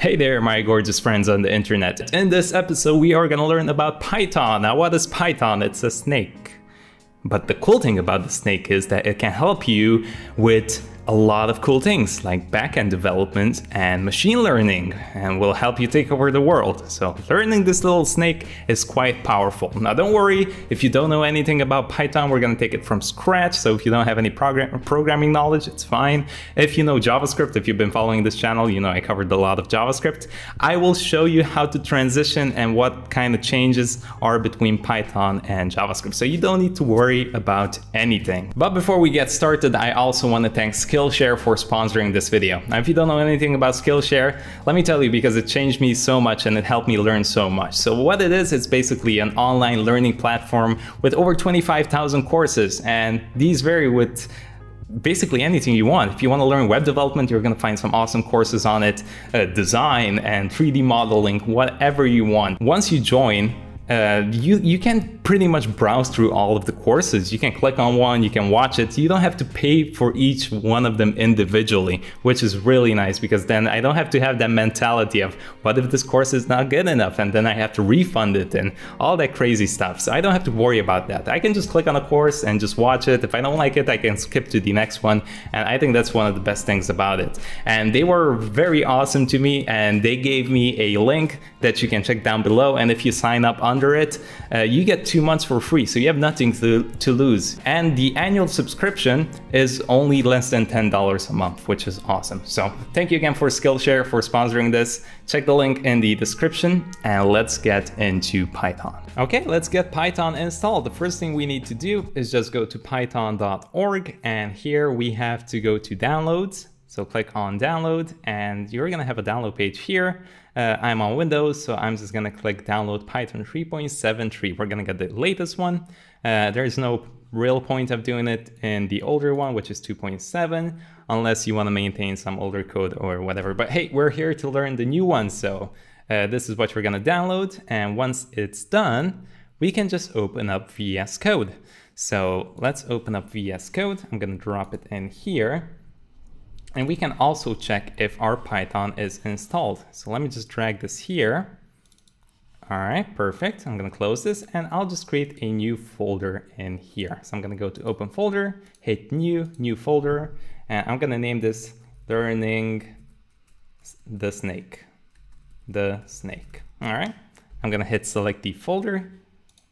Hey there, my gorgeous friends on the internet. In this episode, we are gonna learn about Python. Now, what is Python? It's a snake. But the cool thing about the snake is that it can help you with a lot of cool things like backend development and machine learning and will help you take over the world. So learning this little snake is quite powerful. Now don't worry, if you don't know anything about Python, we're gonna take it from scratch. So if you don't have any program programming knowledge, it's fine. If you know JavaScript, if you've been following this channel, you know I covered a lot of JavaScript. I will show you how to transition and what kind of changes are between Python and JavaScript. So you don't need to worry about anything. But before we get started, I also want to thank Skill Skillshare for sponsoring this video. Now, if you don't know anything about Skillshare, let me tell you because it changed me so much and it helped me learn so much. So what it is, it's basically an online learning platform with over 25,000 courses and these vary with basically anything you want. If you want to learn web development, you're going to find some awesome courses on it, uh, design and 3D modeling, whatever you want. Once you join, uh, you, you can pretty much browse through all of the courses. You can click on one, you can watch it. You don't have to pay for each one of them individually, which is really nice because then I don't have to have that mentality of what if this course is not good enough and then I have to refund it and all that crazy stuff. So I don't have to worry about that. I can just click on a course and just watch it. If I don't like it, I can skip to the next one. And I think that's one of the best things about it. And they were very awesome to me and they gave me a link that you can check down below. And if you sign up under it, uh, you get two months for free, so you have nothing to, to lose. And the annual subscription is only less than $10 a month, which is awesome. So thank you again for Skillshare for sponsoring this. Check the link in the description and let's get into Python. Okay, let's get Python installed. The first thing we need to do is just go to python.org and here we have to go to downloads. So click on download and you're gonna have a download page here. Uh, I'm on Windows, so I'm just gonna click download Python 3.73. We're gonna get the latest one. Uh, there is no real point of doing it in the older one, which is 2.7, unless you wanna maintain some older code or whatever. But hey, we're here to learn the new one, so uh, this is what we're gonna download. And once it's done, we can just open up VS Code. So let's open up VS Code. I'm gonna drop it in here. And we can also check if our Python is installed. So let me just drag this here. All right, perfect. I'm gonna close this and I'll just create a new folder in here. So I'm gonna go to open folder, hit new, new folder, and I'm gonna name this learning the snake, the snake. All right, I'm gonna hit select the folder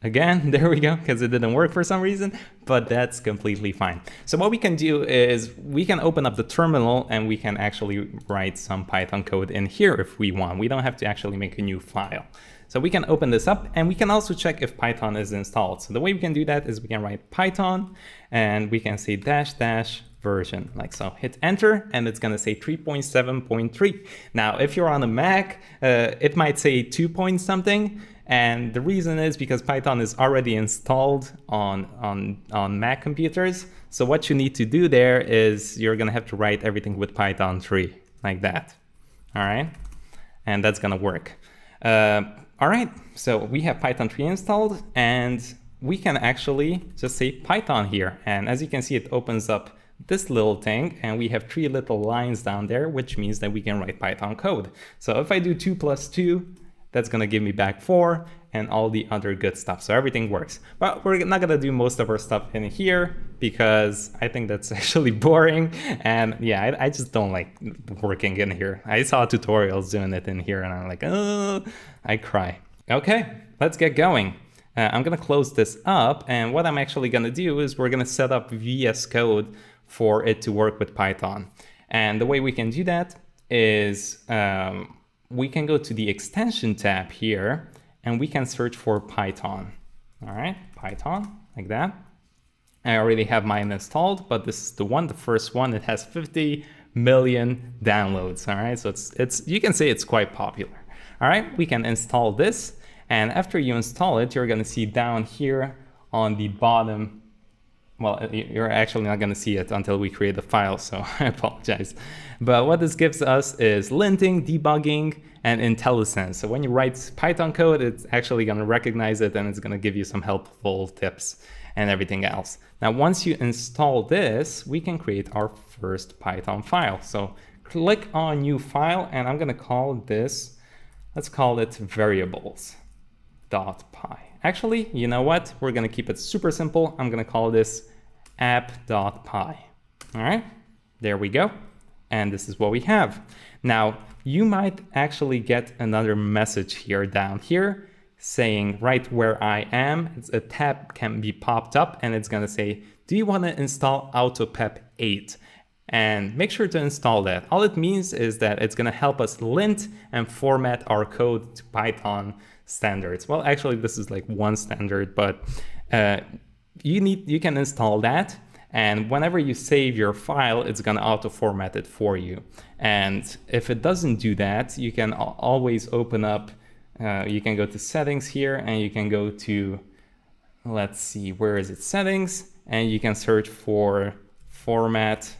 Again, there we go, because it didn't work for some reason, but that's completely fine. So what we can do is we can open up the terminal and we can actually write some Python code in here if we want. We don't have to actually make a new file. So we can open this up and we can also check if Python is installed. So the way we can do that is we can write Python and we can say dash dash version like so hit enter and it's going to say 3.7.3 now if you're on a mac uh, it might say 2 point something and the reason is because Python is already installed on, on, on Mac computers. So what you need to do there is you're gonna have to write everything with Python 3, like that. All right, and that's gonna work. Uh, all right, so we have Python 3 installed and we can actually just say Python here. And as you can see, it opens up this little thing and we have three little lines down there, which means that we can write Python code. So if I do two plus two, that's gonna give me back four and all the other good stuff. So everything works. But we're not gonna do most of our stuff in here because I think that's actually boring. And yeah, I, I, just don't like working in here. I saw tutorials doing it in here and I'm like, oh, I cry. Okay, let's get going. Uh, I'm gonna close this up and what I'm actually gonna do is we're gonna set up VS Code for it to work with Python. And the way we can do that is um, we can go to the extension tab here and we can search for Python. All right, Python, like that. I already have mine installed, but this is the one, the first one. It has 50 million downloads. All right, so it's, it's you can say it's quite popular. All right, we can install this. And after you install it, you're gonna see down here on the bottom well, you're actually not going to see it until we create the file, so I apologize. But what this gives us is linting, debugging, and IntelliSense. So when you write Python code, it's actually going to recognize it and it's going to give you some helpful tips and everything else. Now, once you install this, we can create our first Python file. So click on new file and I'm gonna call this, let's call it variables dot py. Actually, you know what? We're gonna keep it super simple. I'm gonna call this app.py. All right, there we go. And this is what we have. Now, you might actually get another message here down here saying right where I am, a tab can be popped up and it's gonna say, do you wanna install AutoPep 8? And make sure to install that. All it means is that it's gonna help us lint and format our code to Python standards. Well, actually this is like one standard, but uh, you need you can install that and whenever you save your file, it's gonna auto format it for you. And if it doesn't do that, you can always open up, uh, you can go to settings here and you can go to, let's see, where is it? Settings, and you can search for format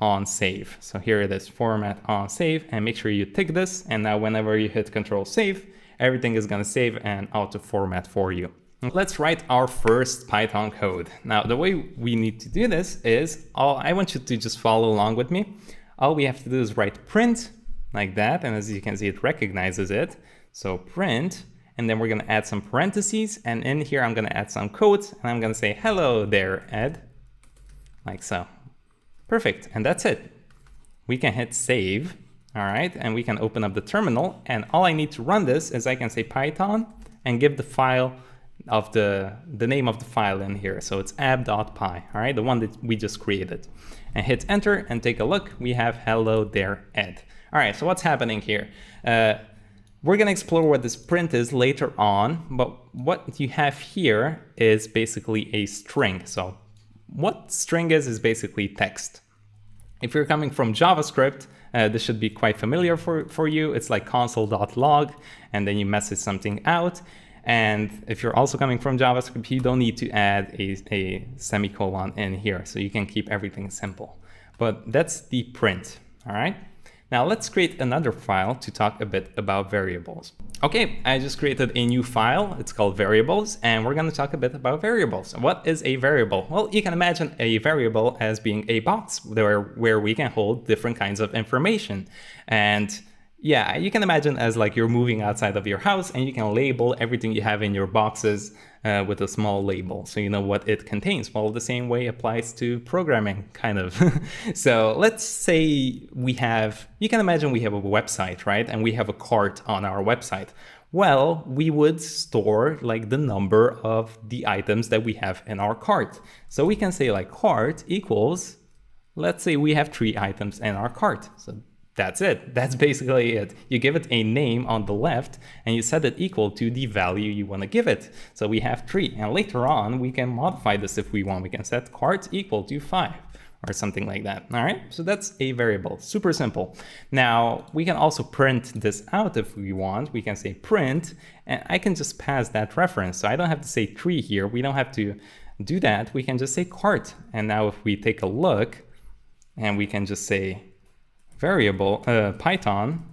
on save. So here it is, format on save, and make sure you tick this. And now whenever you hit control save, everything is gonna save and auto format for you. Let's write our first Python code. Now, the way we need to do this is, all, I want you to just follow along with me. All we have to do is write print like that. And as you can see, it recognizes it. So print, and then we're gonna add some parentheses. And in here, I'm gonna add some quotes and I'm gonna say, hello there, Ed, like so. Perfect, and that's it. We can hit save, all right? And we can open up the terminal. And all I need to run this is I can say Python and give the file of the, the name of the file in here. So it's app.py, all right, the one that we just created. And hit enter and take a look. We have hello there, Ed. All right, so what's happening here? Uh, we're gonna explore what this print is later on, but what you have here is basically a string. So what string is, is basically text. If you're coming from JavaScript, uh, this should be quite familiar for, for you. It's like console.log, and then you message something out. And if you're also coming from JavaScript, you don't need to add a, a semicolon in here. So you can keep everything simple. But that's the print, all right? Now let's create another file to talk a bit about variables. Okay, I just created a new file. It's called variables, and we're gonna talk a bit about variables. What is a variable? Well, you can imagine a variable as being a box where, where we can hold different kinds of information. And yeah, you can imagine as like you're moving outside of your house and you can label everything you have in your boxes uh, with a small label so you know what it contains. Well, the same way applies to programming, kind of. so let's say we have, you can imagine we have a website, right? And we have a cart on our website. Well, we would store like the number of the items that we have in our cart. So we can say like cart equals, let's say we have three items in our cart. So that's it. That's basically it. You give it a name on the left and you set it equal to the value you want to give it. So we have three and later on we can modify this if we want. We can set cart equal to five or something like that. All right, so that's a variable, super simple. Now we can also print this out if we want. We can say print and I can just pass that reference. So I don't have to say three here. We don't have to do that. We can just say cart. And now if we take a look and we can just say variable uh, Python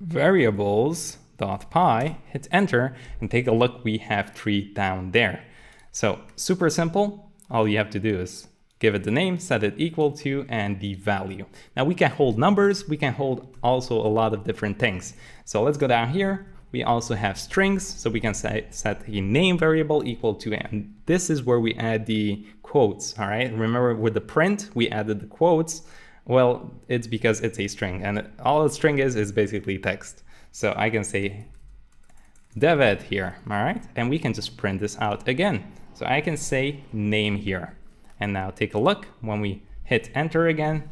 variables.py, hit enter and take a look, we have three down there. So super simple. All you have to do is give it the name, set it equal to, and the value. Now we can hold numbers, we can hold also a lot of different things. So let's go down here. We also have strings, so we can say, set a name variable equal to, and this is where we add the quotes, all right? Remember with the print, we added the quotes. Well, it's because it's a string and all a string is is basically text. So I can say dev ed here, all right? And we can just print this out again. So I can say name here. And now take a look when we hit enter again,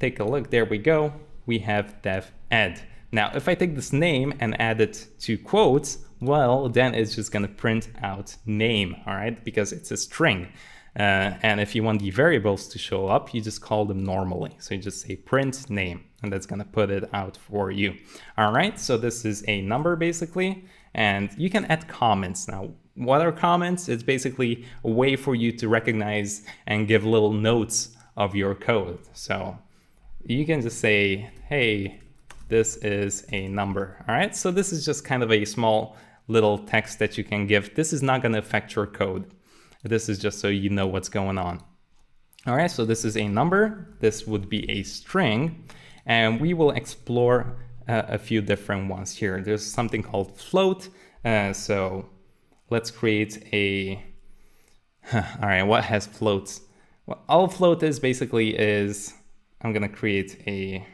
take a look, there we go. We have dev ed. Now, if I take this name and add it to quotes, well, then it's just gonna print out name, all right? Because it's a string. Uh, and if you want the variables to show up, you just call them normally. So you just say print name, and that's gonna put it out for you. All right, so this is a number basically, and you can add comments. Now, what are comments? It's basically a way for you to recognize and give little notes of your code. So you can just say, hey, this is a number. All right, so this is just kind of a small little text that you can give. This is not gonna affect your code. This is just so you know what's going on. All right, so this is a number. This would be a string. And we will explore uh, a few different ones here. There's something called float. Uh, so let's create a, all right, what has floats? Well, all float is basically is, I'm gonna create a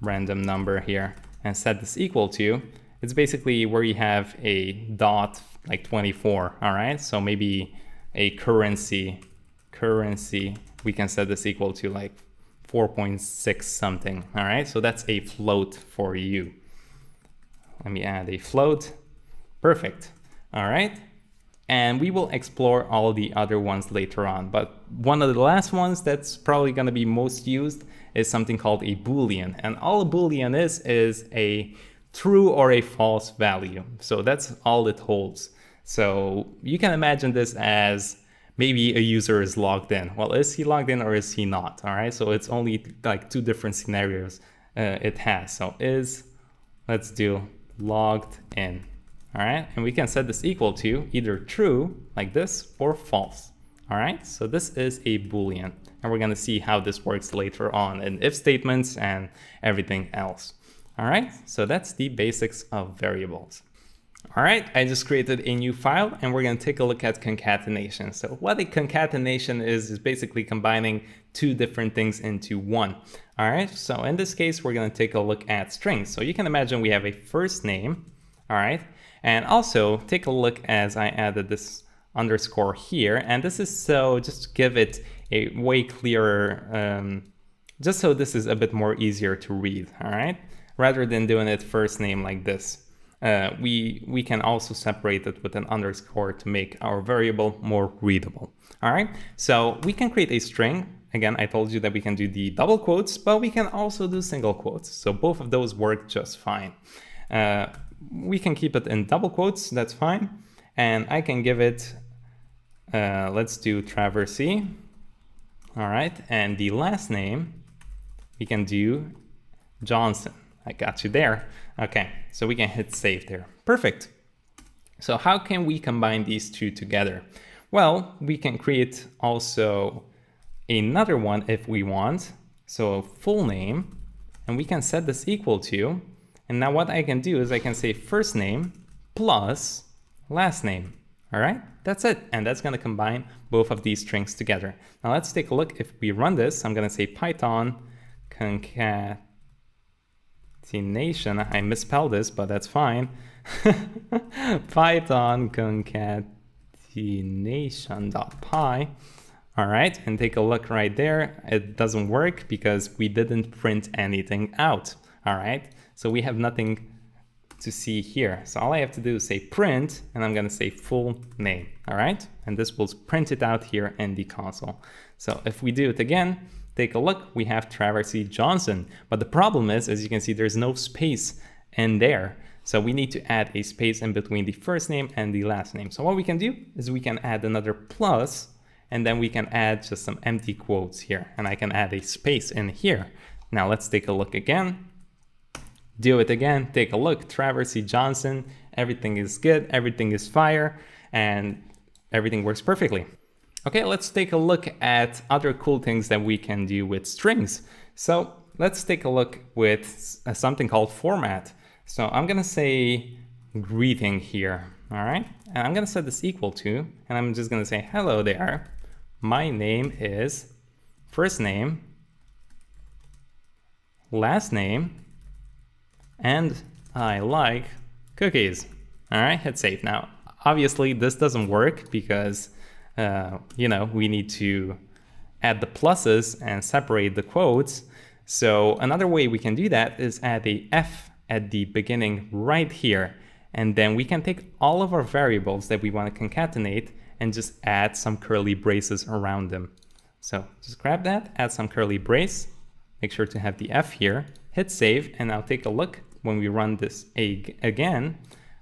random number here and set this equal to. It's basically where you have a dot like 24, all right? So maybe a currency, currency, we can set this equal to like 4.6 something, all right? So that's a float for you. Let me add a float, perfect, all right? And we will explore all the other ones later on. But one of the last ones that's probably gonna be most used is something called a Boolean. And all a Boolean is, is a true or a false value. So that's all it holds. So you can imagine this as maybe a user is logged in. Well, is he logged in or is he not? All right, so it's only like two different scenarios uh, it has. So is, let's do logged in. All right, and we can set this equal to either true like this or false. All right, so this is a Boolean and we're gonna see how this works later on in if statements and everything else. All right, so that's the basics of variables. All right, I just created a new file and we're gonna take a look at concatenation. So what a concatenation is, is basically combining two different things into one. All right, so in this case, we're gonna take a look at strings. So you can imagine we have a first name, all right? And also take a look as I added this underscore here. And this is so just to give it a way clearer, um, just so this is a bit more easier to read, all right? Rather than doing it first name like this uh, we, we can also separate it with an underscore to make our variable more readable. All right, so we can create a string. Again, I told you that we can do the double quotes, but we can also do single quotes. So both of those work just fine. Uh, we can keep it in double quotes, that's fine. And I can give it, uh, let's do Traversy. All right, and the last name, we can do Johnson. I got you there. Okay, so we can hit save there. Perfect. So how can we combine these two together? Well, we can create also another one if we want. So full name, and we can set this equal to, and now what I can do is I can say first name plus last name. All right, that's it. And that's gonna combine both of these strings together. Now let's take a look. If we run this, I'm gonna say Python concat concatenation. I misspelled this, but that's fine. Python concatenation.py. All right, and take a look right there. It doesn't work because we didn't print anything out. All right, so we have nothing to see here. So all I have to do is say print, and I'm gonna say full name, all right? And this will print it out here in the console. So if we do it again, take a look, we have Traversy Johnson. But the problem is, as you can see, there's no space in there. So we need to add a space in between the first name and the last name. So what we can do is we can add another plus, and then we can add just some empty quotes here. And I can add a space in here. Now let's take a look again. Do it again, take a look, Traversy Johnson, everything is good, everything is fire, and everything works perfectly. Okay, let's take a look at other cool things that we can do with strings. So let's take a look with uh, something called format. So I'm gonna say greeting here, all right? And I'm gonna set this equal to, and I'm just gonna say, hello there. My name is first name, last name, and I like cookies. All right, hit save. Now, obviously this doesn't work because uh, you know, we need to add the pluses and separate the quotes. So another way we can do that is add a f at the beginning right here. And then we can take all of our variables that we want to concatenate and just add some curly braces around them. So just grab that, add some curly brace, make sure to have the F here, hit save, and now take a look when we run this egg again.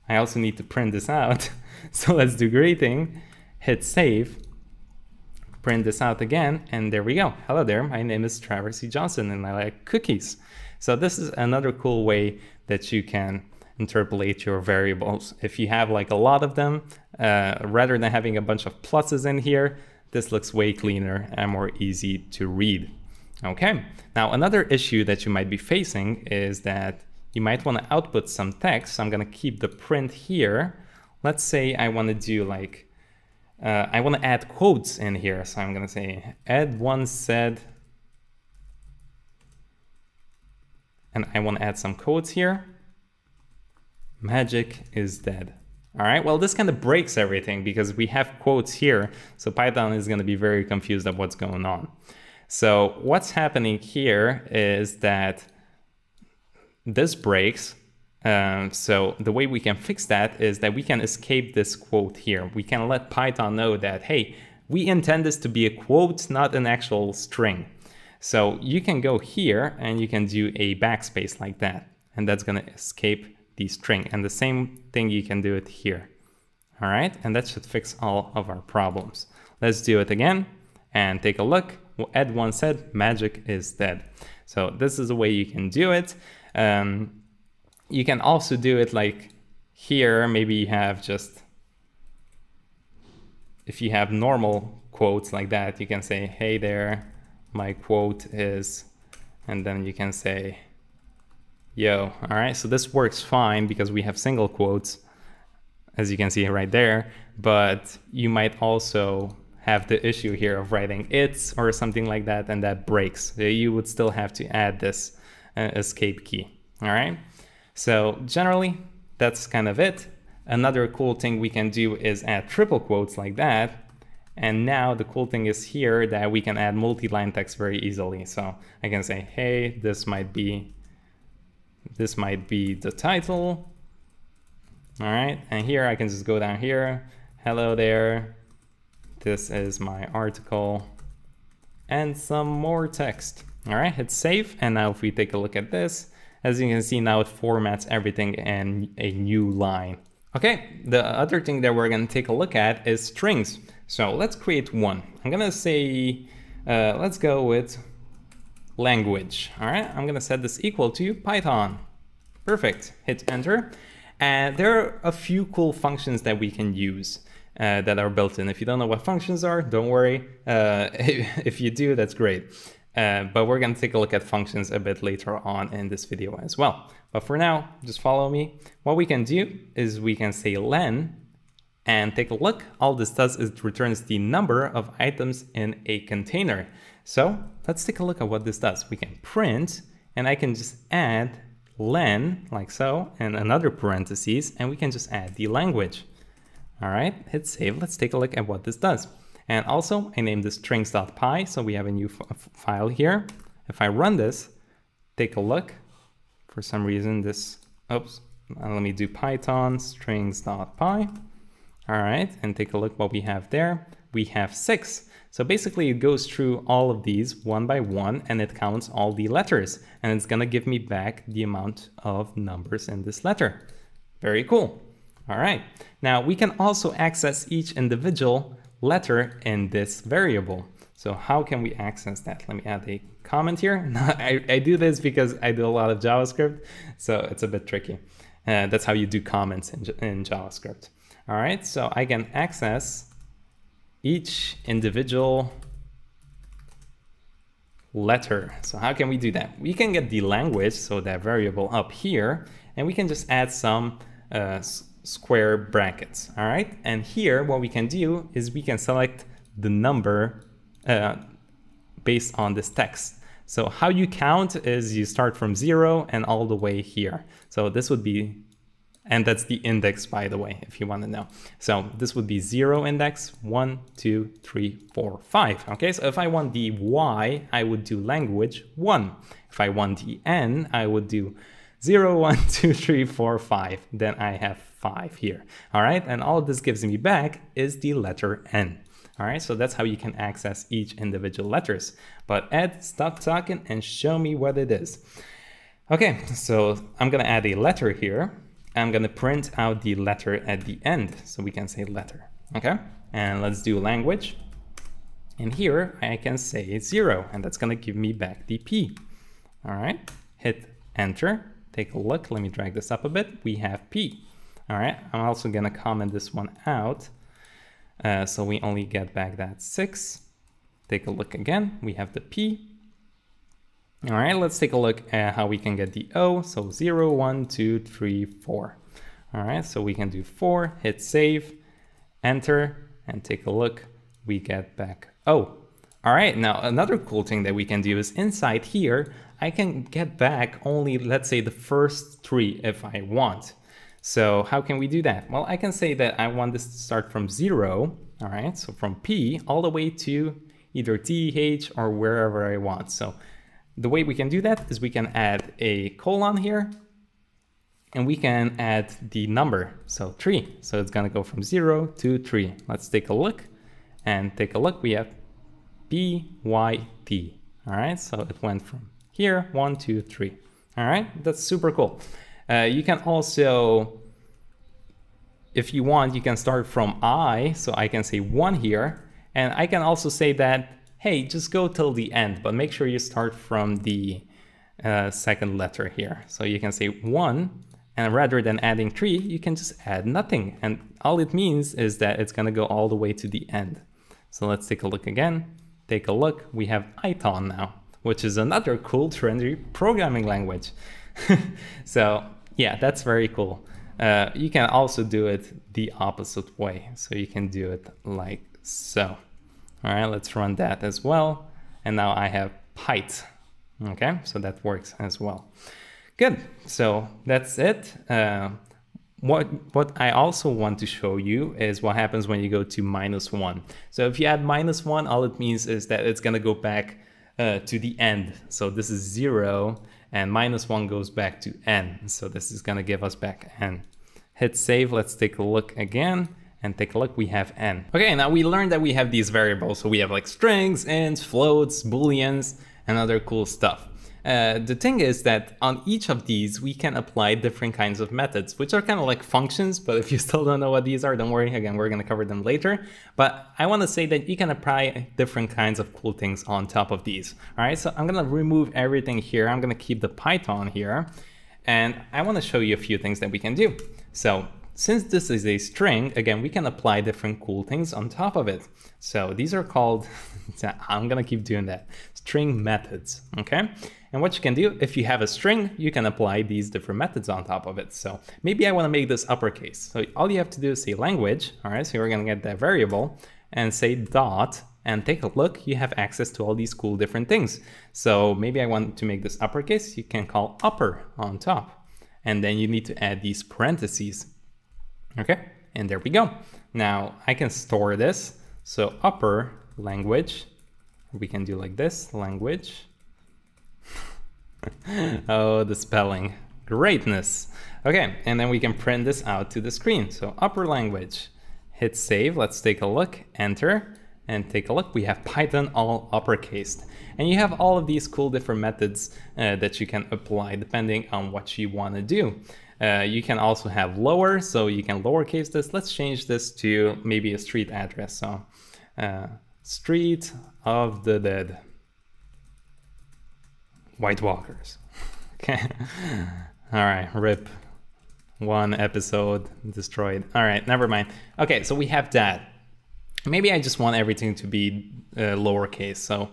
I also need to print this out. so let's do greeting hit save, print this out again, and there we go. Hello there, my name is Traversy Johnson and I like cookies. So this is another cool way that you can interpolate your variables. If you have like a lot of them, uh, rather than having a bunch of pluses in here, this looks way cleaner and more easy to read. Okay, now another issue that you might be facing is that you might want to output some text. So I'm going to keep the print here. Let's say I want to do like, uh, I want to add quotes in here. So I'm going to say Ed once said, and I want to add some quotes here. Magic is dead. All right, well, this kind of breaks everything because we have quotes here. So Python is going to be very confused of what's going on. So what's happening here is that this breaks. Um, so the way we can fix that is that we can escape this quote here. We can let Python know that, hey, we intend this to be a quote, not an actual string. So you can go here and you can do a backspace like that. And that's going to escape the string. And the same thing you can do it here. All right, and that should fix all of our problems. Let's do it again and take a look. Ed once said, magic is dead. So this is the way you can do it. Um, you can also do it like here, maybe you have just, if you have normal quotes like that, you can say, hey there, my quote is, and then you can say, yo, all right? So this works fine because we have single quotes, as you can see right there, but you might also have the issue here of writing it's or something like that, and that breaks. You would still have to add this uh, escape key. All right. So generally, that's kind of it. Another cool thing we can do is add triple quotes like that. And now the cool thing is here that we can add multi-line text very easily. So I can say, hey, this might be, this might be the title. All right. And here I can just go down here. Hello there. This is my article and some more text. All right, hit save. And now if we take a look at this, as you can see now it formats everything in a new line. Okay, the other thing that we're gonna take a look at is strings. So let's create one. I'm gonna say, uh, let's go with language. All right, I'm gonna set this equal to Python. Perfect, hit enter. And there are a few cool functions that we can use uh, that are built in. If you don't know what functions are, don't worry. Uh, if you do, that's great. Uh, but we're going to take a look at functions a bit later on in this video as well. But for now, just follow me. What we can do is we can say len and take a look. All this does is it returns the number of items in a container. So let's take a look at what this does. We can print and I can just add len like so and another parentheses and we can just add the language. All right, hit save. Let's take a look at what this does. And also I named this strings.py, so we have a new file here. If I run this, take a look. For some reason this, oops, uh, let me do python strings.py. All right, and take a look what we have there. We have six. So basically it goes through all of these one by one and it counts all the letters and it's gonna give me back the amount of numbers in this letter. Very cool. All right, now we can also access each individual letter in this variable. So how can we access that? Let me add a comment here. I, I do this because I do a lot of JavaScript, so it's a bit tricky. Uh, that's how you do comments in, in JavaScript. All right, so I can access each individual letter. So how can we do that? We can get the language, so that variable up here, and we can just add some uh, square brackets, all right? And here, what we can do is we can select the number uh, based on this text. So how you count is you start from zero and all the way here. So this would be, and that's the index, by the way, if you want to know. So this would be zero index, one, two, three, four, five. Okay, so if I want the Y, I would do language one. If I want the N, I would do zero, one, two, three, four, five. Then I have 5 here. All right, and all this gives me back is the letter N. All right, so that's how you can access each individual letters. But Ed, stop talking and show me what it is. Okay, so I'm gonna add a letter here. I'm gonna print out the letter at the end. So we can say letter, okay? And let's do language. And here I can say zero, and that's gonna give me back the P. All right, hit enter. Take a look, let me drag this up a bit. We have P. All right, I'm also gonna comment this one out. Uh, so we only get back that six. Take a look again. We have the P. All right, let's take a look at how we can get the O. So zero, one, two, three, four. All right, so we can do four, hit save, enter, and take a look. We get back O. All right, now another cool thing that we can do is inside here, I can get back only, let's say, the first three if I want. So how can we do that? Well, I can say that I want this to start from zero, all right? So from P all the way to either T, H, or wherever I want. So the way we can do that is we can add a colon here, and we can add the number, so three. So it's gonna go from zero to three. Let's take a look, and take a look, we have B, Y, T. All right, so it went from here, one, two, three. All right, that's super cool. Uh, you can also, if you want, you can start from I, so I can say one here, and I can also say that, hey, just go till the end, but make sure you start from the uh, second letter here. So you can say one, and rather than adding three, you can just add nothing. And all it means is that it's gonna go all the way to the end. So let's take a look again. Take a look, we have Python now, which is another cool trendy programming language. so yeah, that's very cool. Uh, you can also do it the opposite way. So you can do it like so. All right, let's run that as well. And now I have Pyth. Okay, so that works as well. Good, so that's it. Uh, what, what I also want to show you is what happens when you go to minus one. So if you add minus one, all it means is that it's gonna go back uh, to the end. So this is zero and minus one goes back to n. So this is gonna give us back n. Hit save, let's take a look again and take a look, we have n. Okay, now we learned that we have these variables. So we have like strings, ints, floats, booleans, and other cool stuff. Uh, the thing is that on each of these, we can apply different kinds of methods, which are kind of like functions, but if you still don't know what these are, don't worry, again, we're gonna cover them later. But I wanna say that you can apply different kinds of cool things on top of these. All right, so I'm gonna remove everything here. I'm gonna keep the Python here. And I wanna show you a few things that we can do. So since this is a string, again, we can apply different cool things on top of it. So these are called, I'm gonna keep doing that, string methods, okay? And what you can do, if you have a string, you can apply these different methods on top of it. So maybe I wanna make this uppercase. So all you have to do is say language, all right? So we're gonna get that variable and say dot and take a look, you have access to all these cool different things. So maybe I want to make this uppercase, you can call upper on top. And then you need to add these parentheses. Okay, and there we go. Now I can store this. So upper language, we can do like this, language, oh, the spelling. Greatness. Okay, and then we can print this out to the screen. So upper language, hit save. Let's take a look, enter, and take a look. We have Python all uppercased. And you have all of these cool different methods uh, that you can apply depending on what you want to do. Uh, you can also have lower, so you can lowercase this. Let's change this to maybe a street address. So uh, street of the dead. White Walkers. okay. All right, rip. One episode destroyed. All right, never mind. Okay, so we have that. Maybe I just want everything to be uh, lowercase. So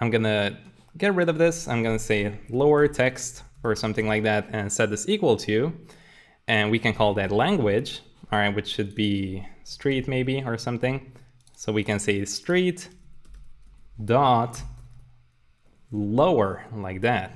I'm gonna get rid of this. I'm gonna say lower text or something like that and set this equal to, and we can call that language, all right, which should be street maybe or something. So we can say street dot lower like that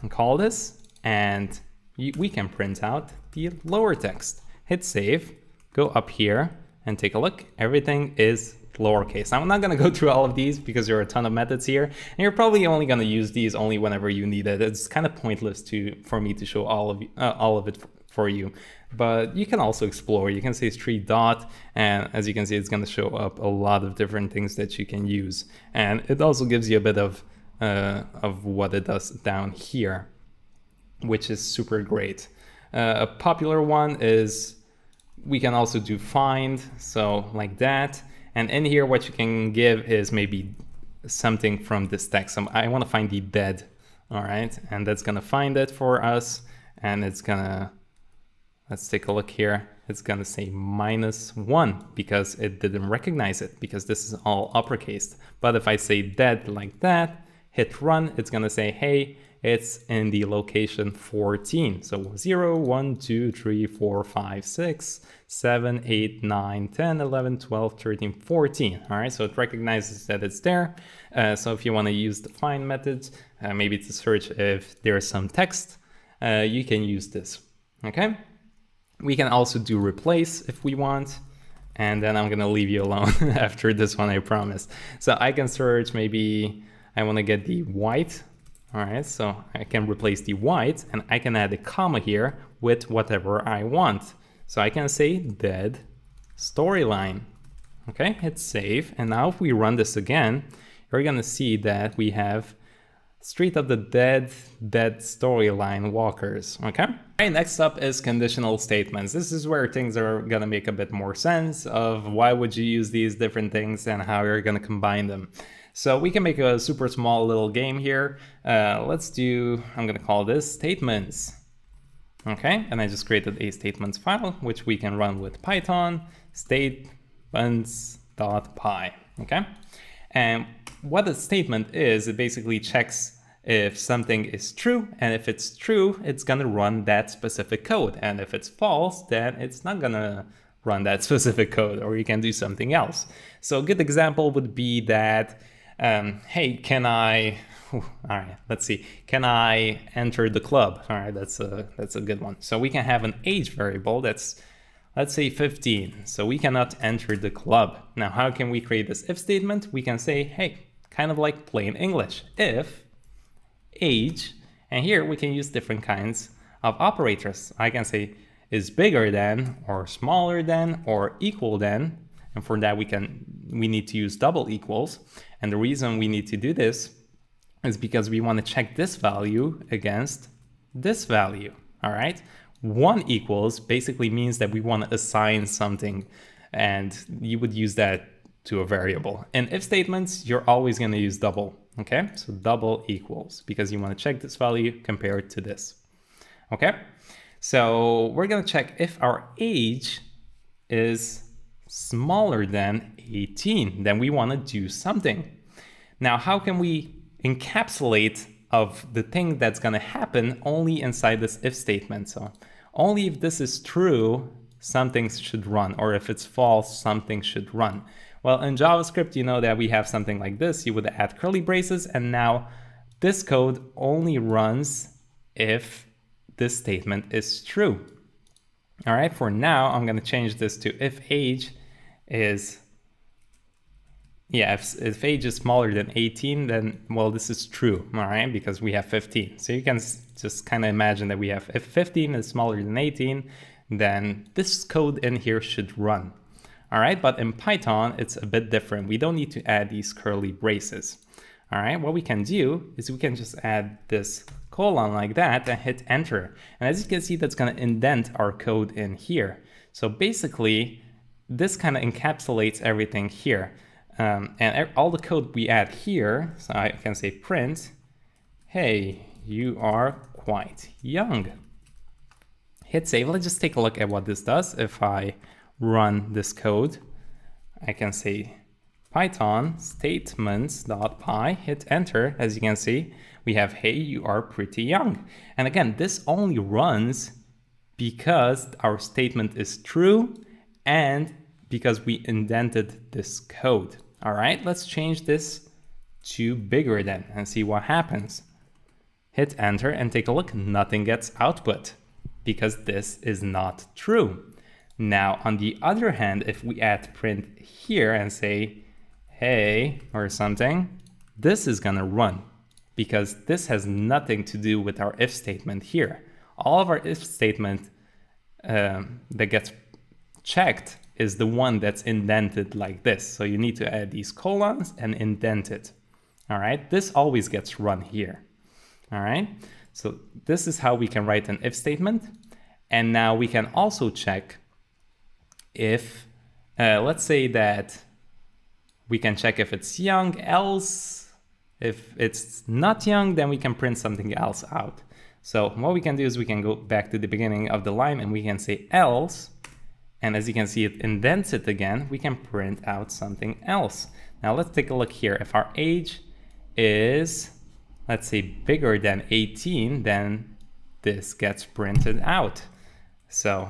and call this and we can print out the lower text. Hit save, go up here and take a look. Everything is lowercase. I'm not gonna go through all of these because there are a ton of methods here and you're probably only gonna use these only whenever you need it. It's kind of pointless to for me to show all of uh, all of it for you. But you can also explore. You can say street dot, and as you can see, it's going to show up a lot of different things that you can use. And it also gives you a bit of uh, of what it does down here, which is super great. Uh, a popular one is we can also do find, so like that. And in here, what you can give is maybe something from this text. So I want to find the dead, all right? And that's gonna find it for us, and it's gonna let's take a look here. It's gonna say minus one because it didn't recognize it because this is all uppercase. But if I say dead like that, hit run, it's gonna say, hey, it's in the location 14. So 0, 1, 2, 3, 4, 5, 6, 7, 8, 9, 10, 11, 12, 13, 14. All right, so it recognizes that it's there. Uh, so if you want to use the find method, uh, maybe to search if there's some text, uh, you can use this. Okay. We can also do replace if we want. And then I'm going to leave you alone after this one, I promise. So I can search maybe I want to get the white. All right, so I can replace the white and I can add a comma here with whatever I want. So I can say dead storyline. Okay, hit save. And now if we run this again, you're gonna see that we have Street of the Dead, Dead Storyline Walkers, okay? Right, next up is conditional statements. This is where things are gonna make a bit more sense of why would you use these different things and how you're gonna combine them. So we can make a super small little game here. Uh, let's do, I'm gonna call this statements. Okay, and I just created a statements file, which we can run with Python statements.py, okay? And what a statement is, it basically checks if something is true, and if it's true, it's gonna run that specific code. And if it's false, then it's not gonna run that specific code, or you can do something else. So a good example would be that, um, hey, can I, all right, let's see, can I enter the club? All right, that's a, that's a good one. So we can have an age variable that's let's say 15. So we cannot enter the club. Now, how can we create this if statement? We can say, hey, kind of like plain English, if age, and here we can use different kinds of operators. I can say is bigger than or smaller than or equal than. And for that, we can we need to use double equals. And the reason we need to do this is because we want to check this value against this value. All right. One equals basically means that we want to assign something and you would use that to a variable. In if statements, you're always going to use double. Okay, so double equals because you want to check this value compared to this. Okay, so we're going to check if our age is smaller than 18, then we want to do something. Now, how can we encapsulate of the thing that's going to happen only inside this if statement? So only if this is true, something should run, or if it's false, something should run. Well, in JavaScript, you know that we have something like this. You would add curly braces, and now this code only runs if this statement is true. All right, for now, I'm going to change this to if age is, yeah, if, if age is smaller than 18, then, well, this is true, all right, because we have 15. So you can just kind of imagine that we have, if 15 is smaller than 18, then this code in here should run. All right, but in Python, it's a bit different. We don't need to add these curly braces. All right, what we can do is we can just add this colon like that and hit enter. And as you can see, that's gonna indent our code in here. So basically, this kind of encapsulates everything here. Um, and all the code we add here, so I can say print, hey, you are quite young. Hit save, let's just take a look at what this does. If I run this code, I can say python statements.py, hit enter. As you can see, we have, hey, you are pretty young. And again, this only runs because our statement is true and because we indented this code. All right, let's change this to bigger than and see what happens. Hit enter and take a look, nothing gets output because this is not true. Now, on the other hand, if we add print here and say, hey, or something, this is gonna run because this has nothing to do with our if statement here. All of our if statement um, that gets checked is the one that's indented like this. So you need to add these colons and indent it. All right, this always gets run here. All right, so this is how we can write an if statement. And now we can also check if, uh, let's say that we can check if it's young, else if it's not young, then we can print something else out. So what we can do is we can go back to the beginning of the line and we can say else. And as you can see, it indents it again. We can print out something else. Now let's take a look here. If our age is, let's say, bigger than 18, then this gets printed out. So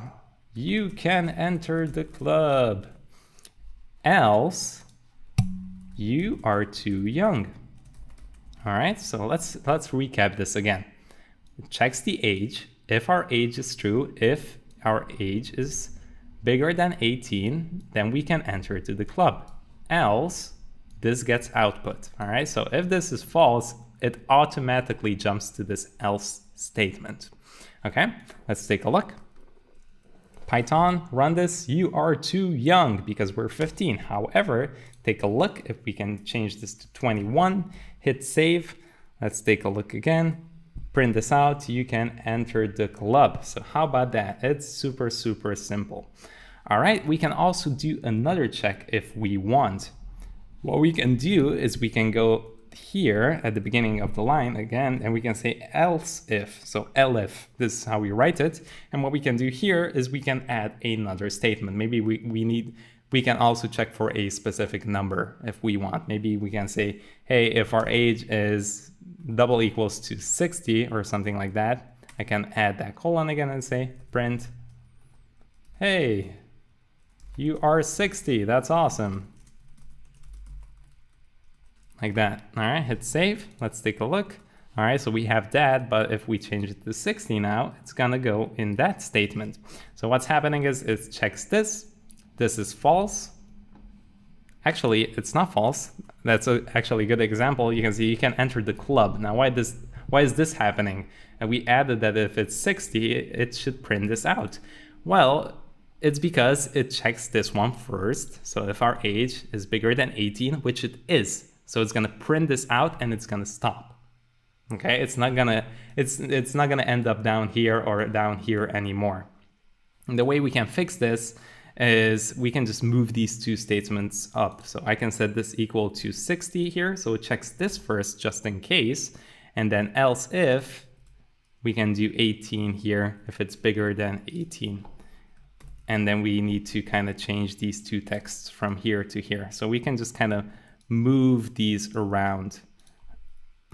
you can enter the club. Else, you are too young. All right, so let's let's recap this again. It checks the age. If our age is true, if our age is bigger than 18, then we can enter to the club. Else, this gets output. All right, so if this is false, it automatically jumps to this else statement. Okay, let's take a look. Python, run this. You are too young because we're 15. However, take a look if we can change this to 21, hit save. Let's take a look again. Print this out, you can enter the club. So how about that? It's super, super simple. All right, we can also do another check if we want. What we can do is we can go here at the beginning of the line again, and we can say else if, so elif, this is how we write it. And what we can do here is we can add another statement. Maybe we, we need, we can also check for a specific number if we want. Maybe we can say, hey, if our age is double equals to 60 or something like that, I can add that colon again and say print, hey, you are 60, that's awesome like that. All right, hit save. Let's take a look. All right, so we have that, but if we change it to 60 now, it's gonna go in that statement. So what's happening is it checks this. This is false. Actually, it's not false. That's a, actually a good example. You can see you can enter the club. Now, why this? Why is this happening? And we added that if it's 60, it should print this out. Well, it's because it checks this one first. So if our age is bigger than 18, which it is, so it's gonna print this out and it's gonna stop. Okay, it's not gonna it's it's not gonna end up down here or down here anymore. And the way we can fix this is we can just move these two statements up. So I can set this equal to 60 here. So it checks this first just in case. And then else if we can do 18 here if it's bigger than 18. And then we need to kind of change these two texts from here to here. So we can just kind of move these around.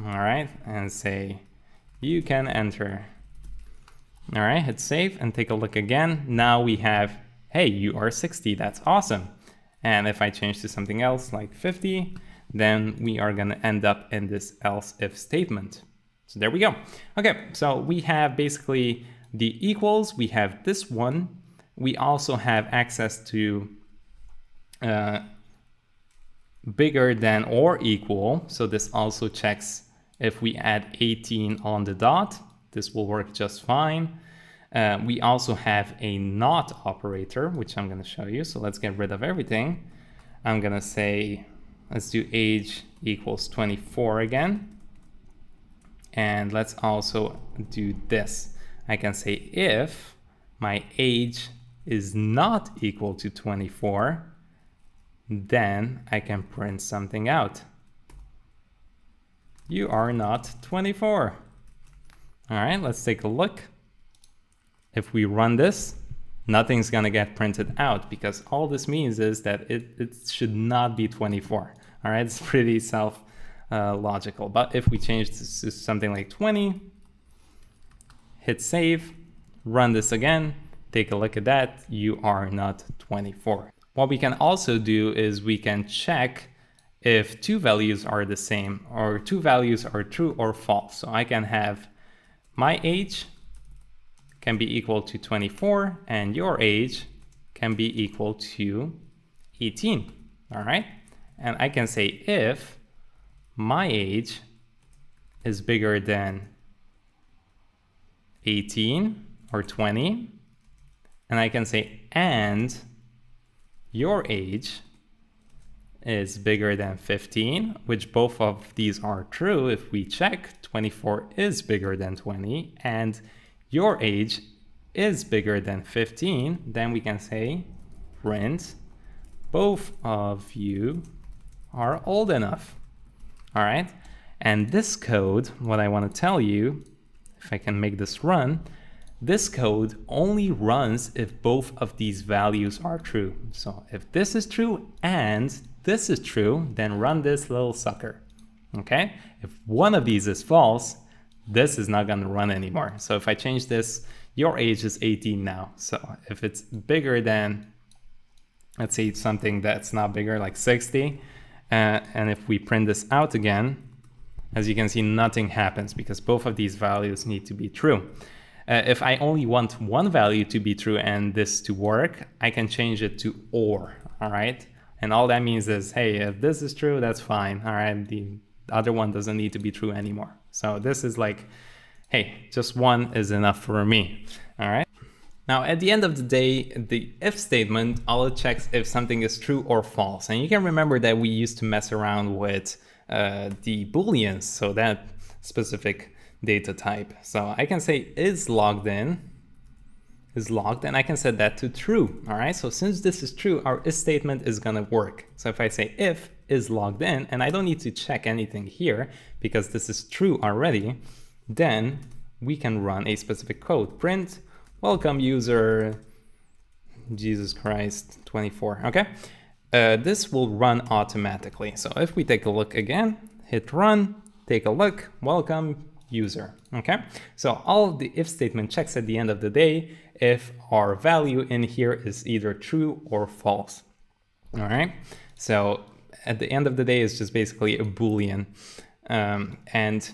All right, and say, you can enter. All right, hit save and take a look again. Now we have, hey, you are 60, that's awesome. And if I change to something else like 50, then we are gonna end up in this else if statement. So there we go. Okay, so we have basically the equals, we have this one. We also have access to uh, bigger than or equal. So this also checks if we add 18 on the dot, this will work just fine. Uh, we also have a not operator, which I'm going to show you. So let's get rid of everything. I'm going to say, let's do age equals 24 again. And let's also do this. I can say if my age is not equal to 24, then I can print something out. You are not 24. All right, let's take a look. If we run this, nothing's gonna get printed out because all this means is that it, it should not be 24. All right, it's pretty self uh, logical. But if we change this to something like 20, hit save, run this again, take a look at that, you are not 24. What we can also do is we can check if two values are the same or two values are true or false. So I can have my age can be equal to 24 and your age can be equal to 18. All right. And I can say if my age is bigger than 18 or 20, and I can say and your age is bigger than 15, which both of these are true. If we check, 24 is bigger than 20, and your age is bigger than 15, then we can say print both of you are old enough. All right. And this code, what I want to tell you if I can make this run, this code only runs if both of these values are true. So if this is true and this is true, then run this little sucker. Okay? If one of these is false, this is not going to run anymore. So if I change this, your age is 18 now. So if it's bigger than, let's say something that's not bigger, like 60, uh, and if we print this out again, as you can see, nothing happens because both of these values need to be true. Uh, if I only want one value to be true and this to work, I can change it to OR, all right? And all that means is, hey, if this is true, that's fine, all right? The other one doesn't need to be true anymore. So this is like, hey, just one is enough for me, all right? Now, at the end of the day, the if statement, all checks if something is true or false. And you can remember that we used to mess around with uh, the booleans, so that specific data type. So I can say is logged in, is logged, and I can set that to true. All right, so since this is true, our if statement is gonna work. So if I say if is logged in, and I don't need to check anything here because this is true already, then we can run a specific code. Print welcome user Jesus Christ 24, okay? Uh, this will run automatically. So if we take a look again, hit run, take a look, welcome user, okay? So all the if statement checks at the end of the day if our value in here is either true or false, all right? So at the end of the day, is just basically a Boolean. Um, and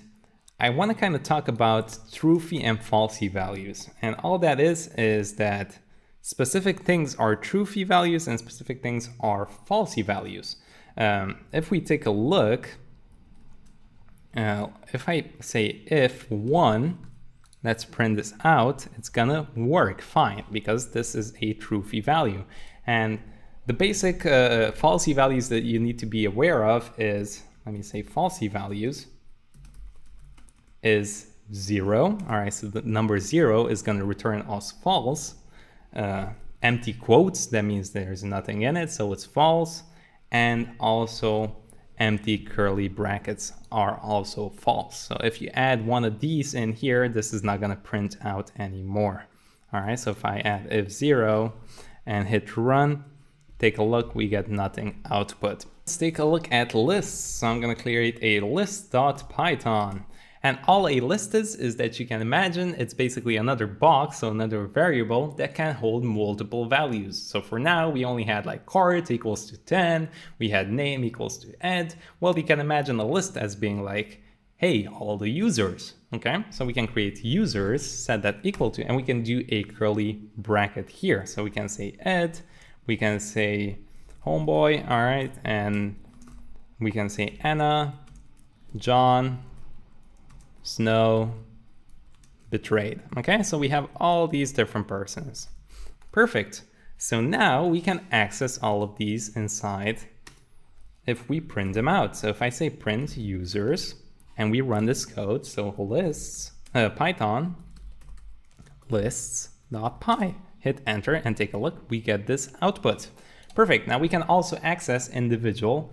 I want to kind of talk about truthy and falsy values. And all that is, is that specific things are truthy values and specific things are falsy values. Um, if we take a look, uh, if I say if one, let's print this out, it's gonna work fine because this is a truthy value. And the basic uh, falsy values that you need to be aware of is, let me say falsy values, is zero. All right, so the number zero is going to return us false. Uh, empty quotes, that means there's nothing in it, so it's false. And also empty curly brackets are also false. So if you add one of these in here, this is not going to print out anymore. All right, so if I add if zero and hit run, take a look, we get nothing output. Let's take a look at lists. So I'm gonna create a list.python. And all a list is, is that you can imagine it's basically another box, so another variable that can hold multiple values. So for now, we only had like cart equals to 10, we had name equals to ed. Well, you can imagine a list as being like, hey, all the users, okay? So we can create users, set that equal to, and we can do a curly bracket here. So we can say ed we can say homeboy, all right, and we can say Anna, John, Snow, betrayed. Okay, so we have all these different persons. Perfect. So now we can access all of these inside if we print them out. So if I say print users and we run this code, so lists, uh, Python lists.py hit enter and take a look, we get this output. Perfect, now we can also access individual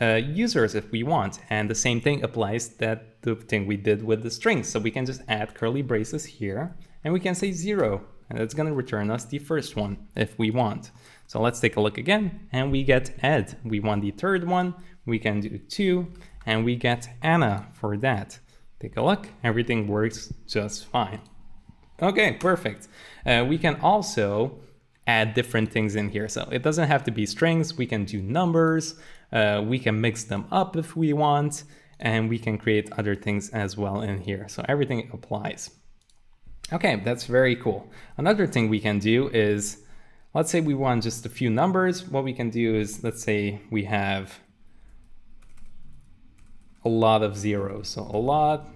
uh, users if we want. And the same thing applies that the thing we did with the strings. So we can just add curly braces here and we can say zero and it's gonna return us the first one if we want. So let's take a look again and we get Ed. We want the third one, we can do two and we get Anna for that. Take a look, everything works just fine. Okay, perfect. Uh, we can also add different things in here. So it doesn't have to be strings. We can do numbers. Uh, we can mix them up if we want. And we can create other things as well in here. So everything applies. Okay, that's very cool. Another thing we can do is, let's say we want just a few numbers. What we can do is, let's say we have a lot of zeros. So a lot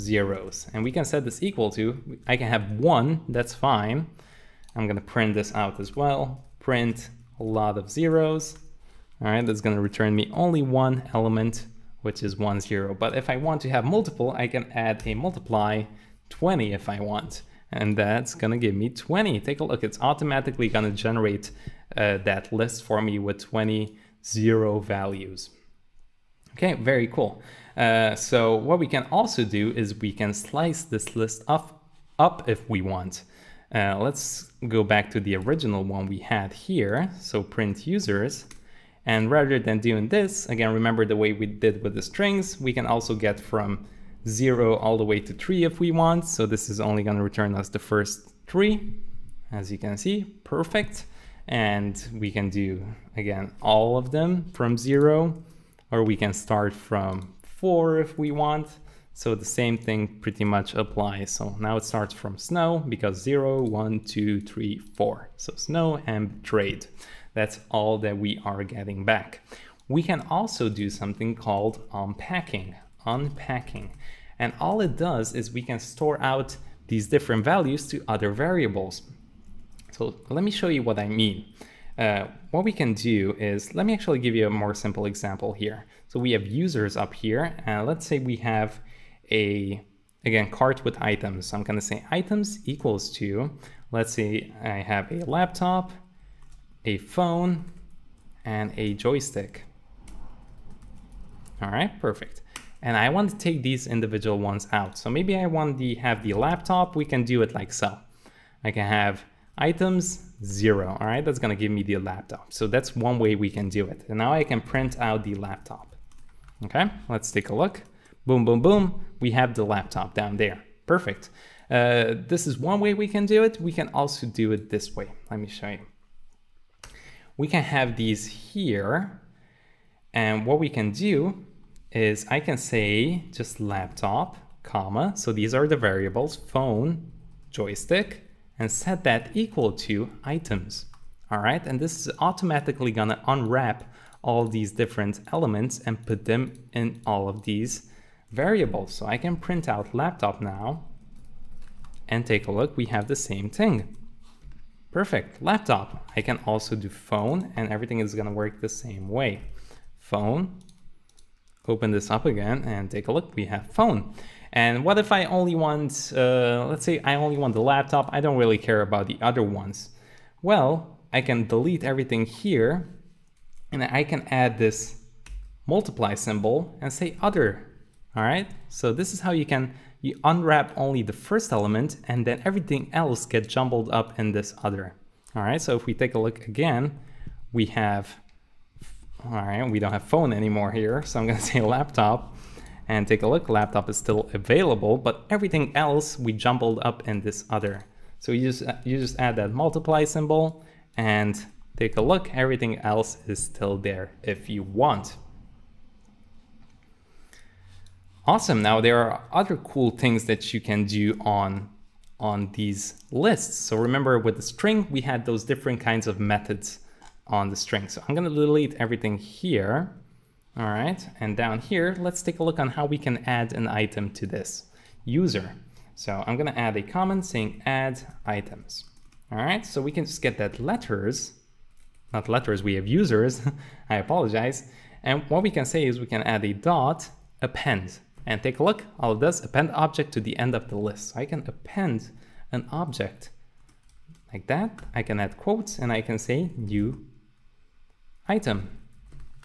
zeros. And we can set this equal to, I can have one, that's fine. I'm gonna print this out as well. Print a lot of zeros. All right, that's gonna return me only one element, which is one zero. But if I want to have multiple, I can add a multiply 20 if I want. And that's gonna give me 20. Take a look, it's automatically gonna generate uh, that list for me with 20 zero values. Okay, very cool. Uh, so what we can also do is we can slice this list up, up if we want. Uh, let's go back to the original one we had here. So print users. And rather than doing this, again, remember the way we did with the strings, we can also get from zero all the way to three if we want. So this is only gonna return us the first three, as you can see, perfect. And we can do, again, all of them from zero, or we can start from four if we want. So the same thing pretty much applies. So now it starts from snow because zero, one, two, three, four. So snow and trade. That's all that we are getting back. We can also do something called unpacking. Unpacking. And all it does is we can store out these different values to other variables. So let me show you what I mean. Uh, what we can do is, let me actually give you a more simple example here. So we have users up here, and let's say we have a, again, cart with items. So I'm gonna say items equals to, let's say I have a laptop, a phone, and a joystick. All right, perfect. And I want to take these individual ones out. So maybe I want to have the laptop, we can do it like so. I can have items zero, all right? That's gonna give me the laptop. So that's one way we can do it. And now I can print out the laptop. Okay, let's take a look. Boom, boom, boom. We have the laptop down there. Perfect. Uh, this is one way we can do it. We can also do it this way. Let me show you. We can have these here. And what we can do is I can say just laptop, comma. So these are the variables, phone, joystick, and set that equal to items. All right, and this is automatically gonna unwrap all these different elements and put them in all of these variables. So I can print out laptop now and take a look, we have the same thing. Perfect, laptop. I can also do phone and everything is gonna work the same way. Phone, open this up again and take a look, we have phone. And what if I only want, uh, let's say I only want the laptop, I don't really care about the other ones. Well, I can delete everything here and I can add this multiply symbol and say other, all right? So this is how you can you unwrap only the first element and then everything else get jumbled up in this other. All right, so if we take a look again, we have, all right, we don't have phone anymore here. So I'm gonna say laptop and take a look, laptop is still available, but everything else we jumbled up in this other. So you just, you just add that multiply symbol and take a look, everything else is still there if you want. Awesome, now there are other cool things that you can do on, on these lists. So remember with the string, we had those different kinds of methods on the string. So I'm gonna delete everything here all right, and down here, let's take a look on how we can add an item to this user. So I'm gonna add a comment saying add items. All right, so we can just get that letters, not letters, we have users, I apologize. And what we can say is we can add a dot append and take a look, all it does, append object to the end of the list. So I can append an object like that. I can add quotes and I can say new item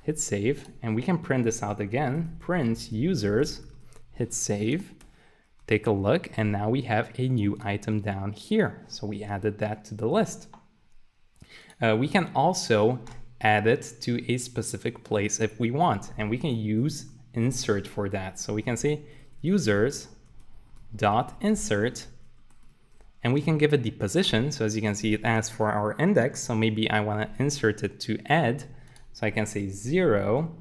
hit save, and we can print this out again. Print users, hit save, take a look, and now we have a new item down here. So we added that to the list. Uh, we can also add it to a specific place if we want, and we can use insert for that. So we can say users dot insert and we can give it the position. So as you can see, it asks for our index. So maybe I want to insert it to add so I can say zero,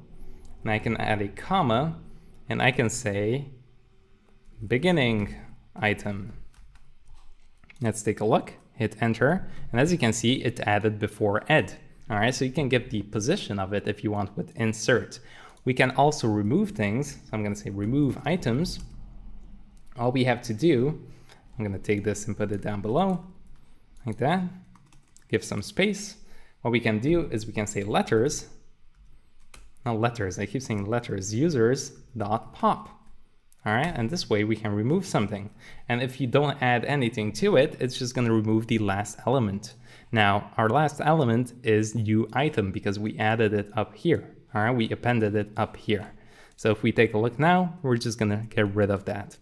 and I can add a comma, and I can say beginning item. Let's take a look, hit enter, and as you can see, it added before ed. All right, so you can get the position of it if you want with insert. We can also remove things. So I'm gonna say remove items. All we have to do, I'm gonna take this and put it down below, like that. Give some space. What we can do is we can say letters, not letters, I keep saying letters, users dot pop. All right, and this way we can remove something. And if you don't add anything to it, it's just gonna remove the last element. Now, our last element is new item because we added it up here. All right, we appended it up here. So if we take a look now, we're just gonna get rid of that.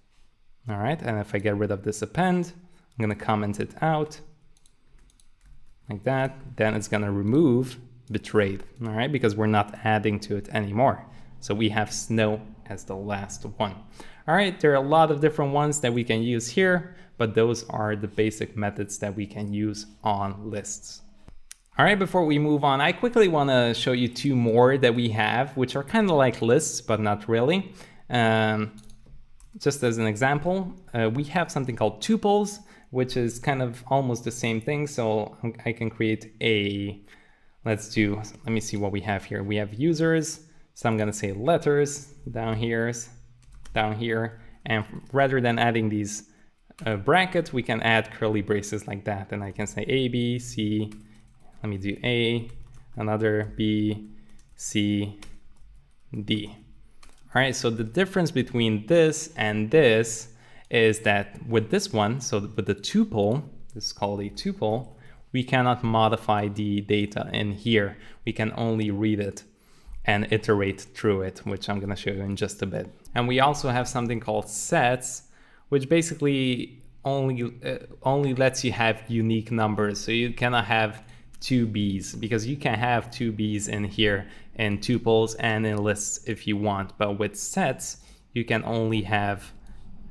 All right, and if I get rid of this append, I'm gonna comment it out like that, then it's gonna remove betrayed, all right, because we're not adding to it anymore. So we have snow as the last one. All right, there are a lot of different ones that we can use here, but those are the basic methods that we can use on lists. All right, before we move on, I quickly wanna show you two more that we have, which are kind of like lists, but not really. Um, just as an example, uh, we have something called tuples, which is kind of almost the same thing. So I can create a, let's do, let me see what we have here. We have users, so I'm gonna say letters down here, down here. And rather than adding these uh, brackets, we can add curly braces like that. And I can say A, B, C, let me do A, another B, C, D. All right, so the difference between this and this is that with this one, so with the tuple, this is called a tuple, we cannot modify the data in here. We can only read it and iterate through it, which I'm gonna show you in just a bit. And we also have something called sets, which basically only uh, only lets you have unique numbers. So you cannot have two B's because you can have two B's in here in tuples and in lists if you want. But with sets, you can only have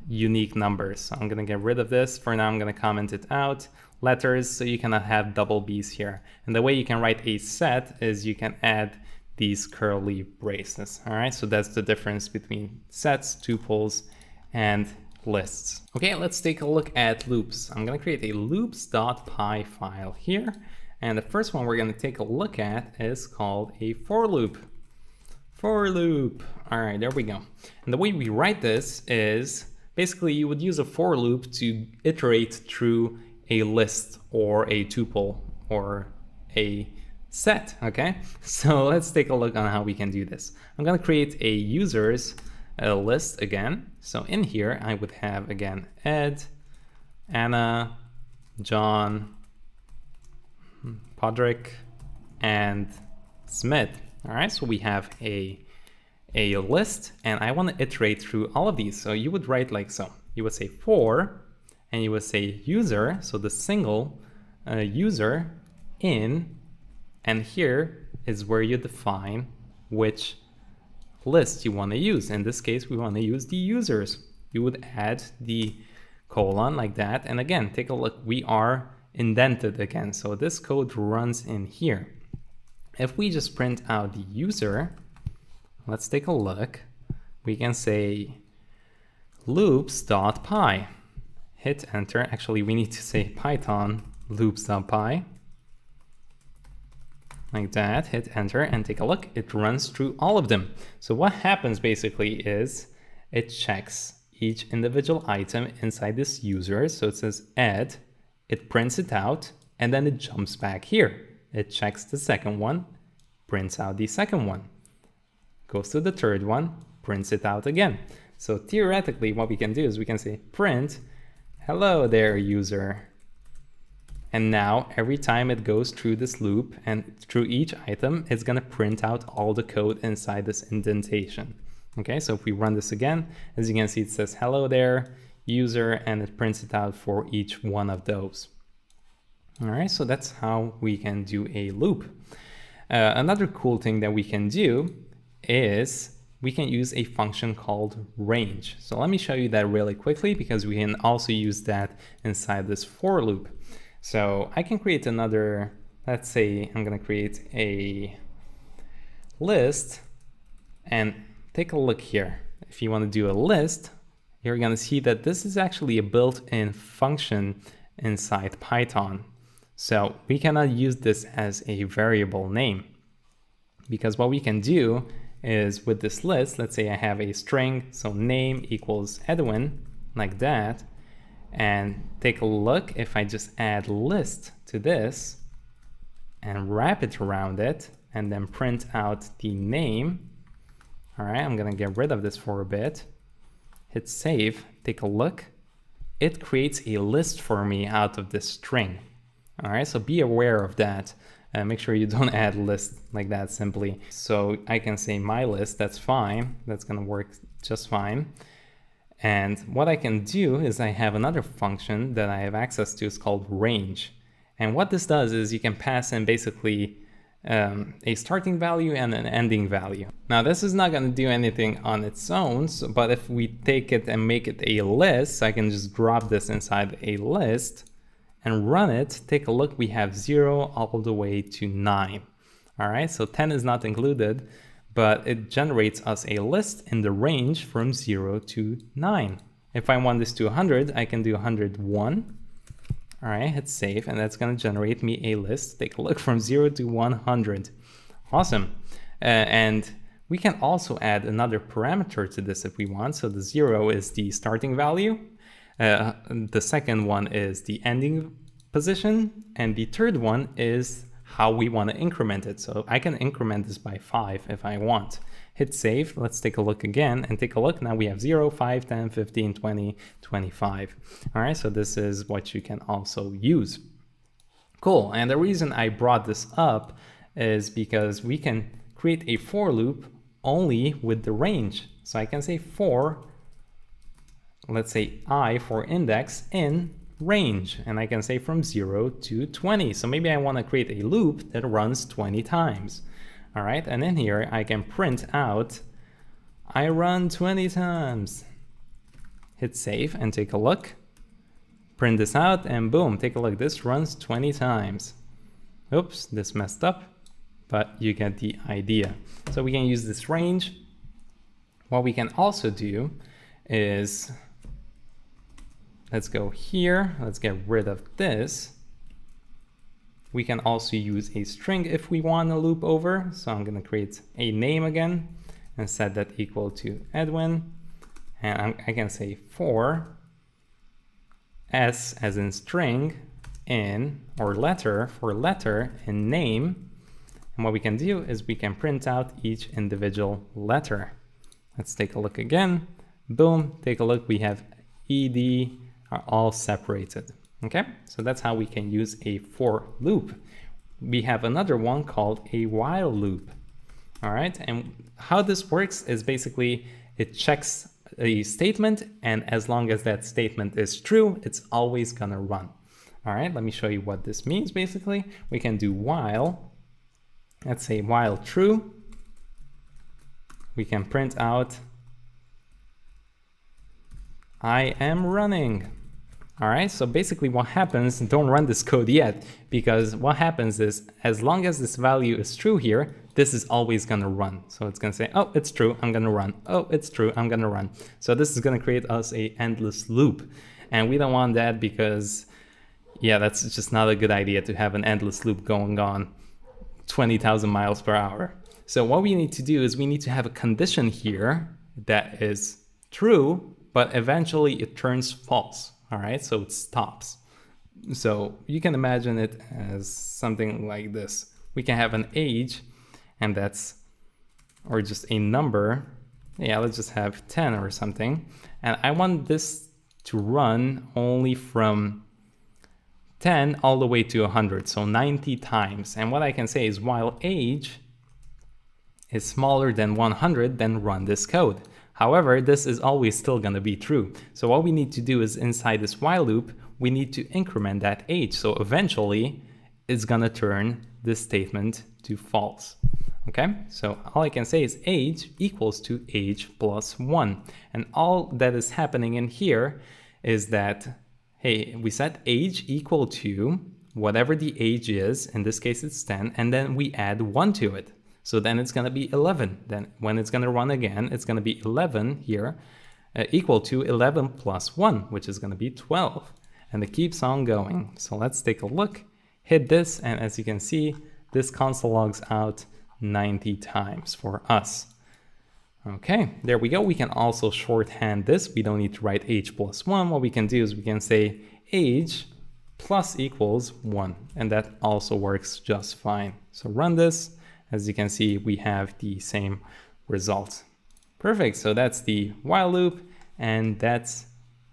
unique numbers. So I'm gonna get rid of this. For now, I'm gonna comment it out. Letters, so you cannot have double B's here. And the way you can write a set is you can add these curly braces. All right, so that's the difference between sets, tuples, and lists. Okay, let's take a look at loops. I'm gonna create a loops.py file here. And the first one we're gonna take a look at is called a for loop. For loop. All right, there we go. And the way we write this is basically you would use a for loop to iterate through a list or a tuple or a set, okay? So let's take a look on how we can do this. I'm gonna create a users list again. So in here, I would have again, Ed, Anna, John, Podrick, and Smith. All right, so we have a, a list and I wanna iterate through all of these. So you would write like so. You would say for, and you would say user, so the single uh, user in and here is where you define which list you want to use. In this case, we want to use the users. You would add the colon like that. And again, take a look, we are indented again. So this code runs in here. If we just print out the user, let's take a look. We can say loops.py. Hit enter. Actually, we need to say python loops.py like that, hit enter and take a look. It runs through all of them. So what happens basically is it checks each individual item inside this user. So it says Ed, it prints it out, and then it jumps back here. It checks the second one, prints out the second one, goes to the third one, prints it out again. So theoretically, what we can do is we can say print, hello there user, and now every time it goes through this loop and through each item, it's gonna print out all the code inside this indentation. Okay, so if we run this again, as you can see, it says hello there, user, and it prints it out for each one of those. All right, so that's how we can do a loop. Uh, another cool thing that we can do is we can use a function called range. So let me show you that really quickly because we can also use that inside this for loop. So I can create another, let's say I'm gonna create a list and take a look here. If you wanna do a list, you're gonna see that this is actually a built-in function inside Python. So we cannot use this as a variable name because what we can do is with this list, let's say I have a string, so name equals Edwin, like that, and take a look if I just add list to this and wrap it around it and then print out the name. All right, I'm gonna get rid of this for a bit. Hit save, take a look. It creates a list for me out of this string. All right, so be aware of that. Uh, make sure you don't add list like that simply. So I can say my list, that's fine. That's gonna work just fine. And what I can do is I have another function that I have access to, it's called range. And what this does is you can pass in basically um, a starting value and an ending value. Now this is not going to do anything on its own, so, but if we take it and make it a list, I can just drop this inside a list and run it. Take a look, we have 0 all the way to 9. All right, so 10 is not included, but it generates us a list in the range from 0 to 9. If I want this to 100, I can do 101 all right, hit save, and that's gonna generate me a list. Take a look from zero to 100. Awesome. Uh, and we can also add another parameter to this if we want. So the zero is the starting value. Uh, the second one is the ending position. And the third one is how we want to increment it. So I can increment this by five if I want hit save. Let's take a look again and take a look. Now we have 0, 5, 10, 15, 20, 25. All right, so this is what you can also use. Cool, and the reason I brought this up is because we can create a for loop only with the range. So I can say for, let's say i for index in range, and I can say from 0 to 20. So maybe I want to create a loop that runs 20 times. All right, and in here I can print out, I run 20 times. Hit save and take a look. Print this out and boom, take a look. This runs 20 times. Oops, this messed up, but you get the idea. So we can use this range. What we can also do is, let's go here, let's get rid of this. We can also use a string if we want to loop over. So I'm going to create a name again and set that equal to Edwin. And I'm, i can say for s as in string in or letter for letter in name. And what we can do is we can print out each individual letter. Let's take a look again. Boom, take a look. We have ed are all separated. Okay, so that's how we can use a for loop. We have another one called a while loop. All right, and how this works is basically it checks a statement, and as long as that statement is true, it's always gonna run. All right, let me show you what this means basically. We can do while, let's say while true, we can print out I am running. All right, so basically what happens, don't run this code yet, because what happens is as long as this value is true here, this is always gonna run. So it's gonna say, oh, it's true, I'm gonna run. Oh, it's true, I'm gonna run. So this is gonna create us a endless loop. And we don't want that because, yeah, that's just not a good idea to have an endless loop going on 20,000 miles per hour. So what we need to do is we need to have a condition here that is true, but eventually it turns false all right? So it stops. So you can imagine it as something like this. We can have an age, and that's, or just a number. Yeah, let's just have 10 or something. And I want this to run only from 10 all the way to 100, so 90 times. And what I can say is while age is smaller than 100, then run this code. However, this is always still going to be true. So what we need to do is inside this while loop, we need to increment that age. So eventually it's going to turn this statement to false. Okay, so all I can say is age equals to age plus one. And all that is happening in here is that, hey, we set age equal to whatever the age is, in this case it's 10, and then we add one to it. So then it's going to be 11. Then when it's going to run again, it's going to be 11 here uh, equal to 11 plus 1, which is going to be 12. And it keeps on going. So let's take a look, hit this, and as you can see, this console logs out 90 times for us. Okay, there we go. We can also shorthand this. We don't need to write age plus 1. What we can do is we can say age plus equals 1, and that also works just fine. So run this, as you can see, we have the same result. Perfect, so that's the while loop and that's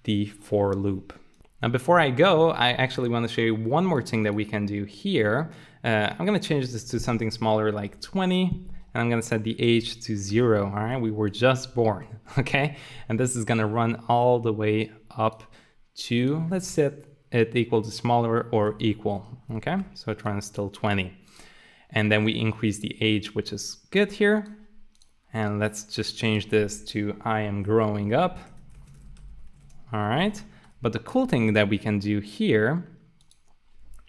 the for loop. Now, before I go, I actually want to show you one more thing that we can do here. Uh, I'm going to change this to something smaller like 20, and I'm going to set the age to zero. All right, we were just born, okay? And this is going to run all the way up to, let's set it equal to smaller or equal, okay? So it runs still 20. And then we increase the age, which is good here. And let's just change this to I am growing up. All right. But the cool thing that we can do here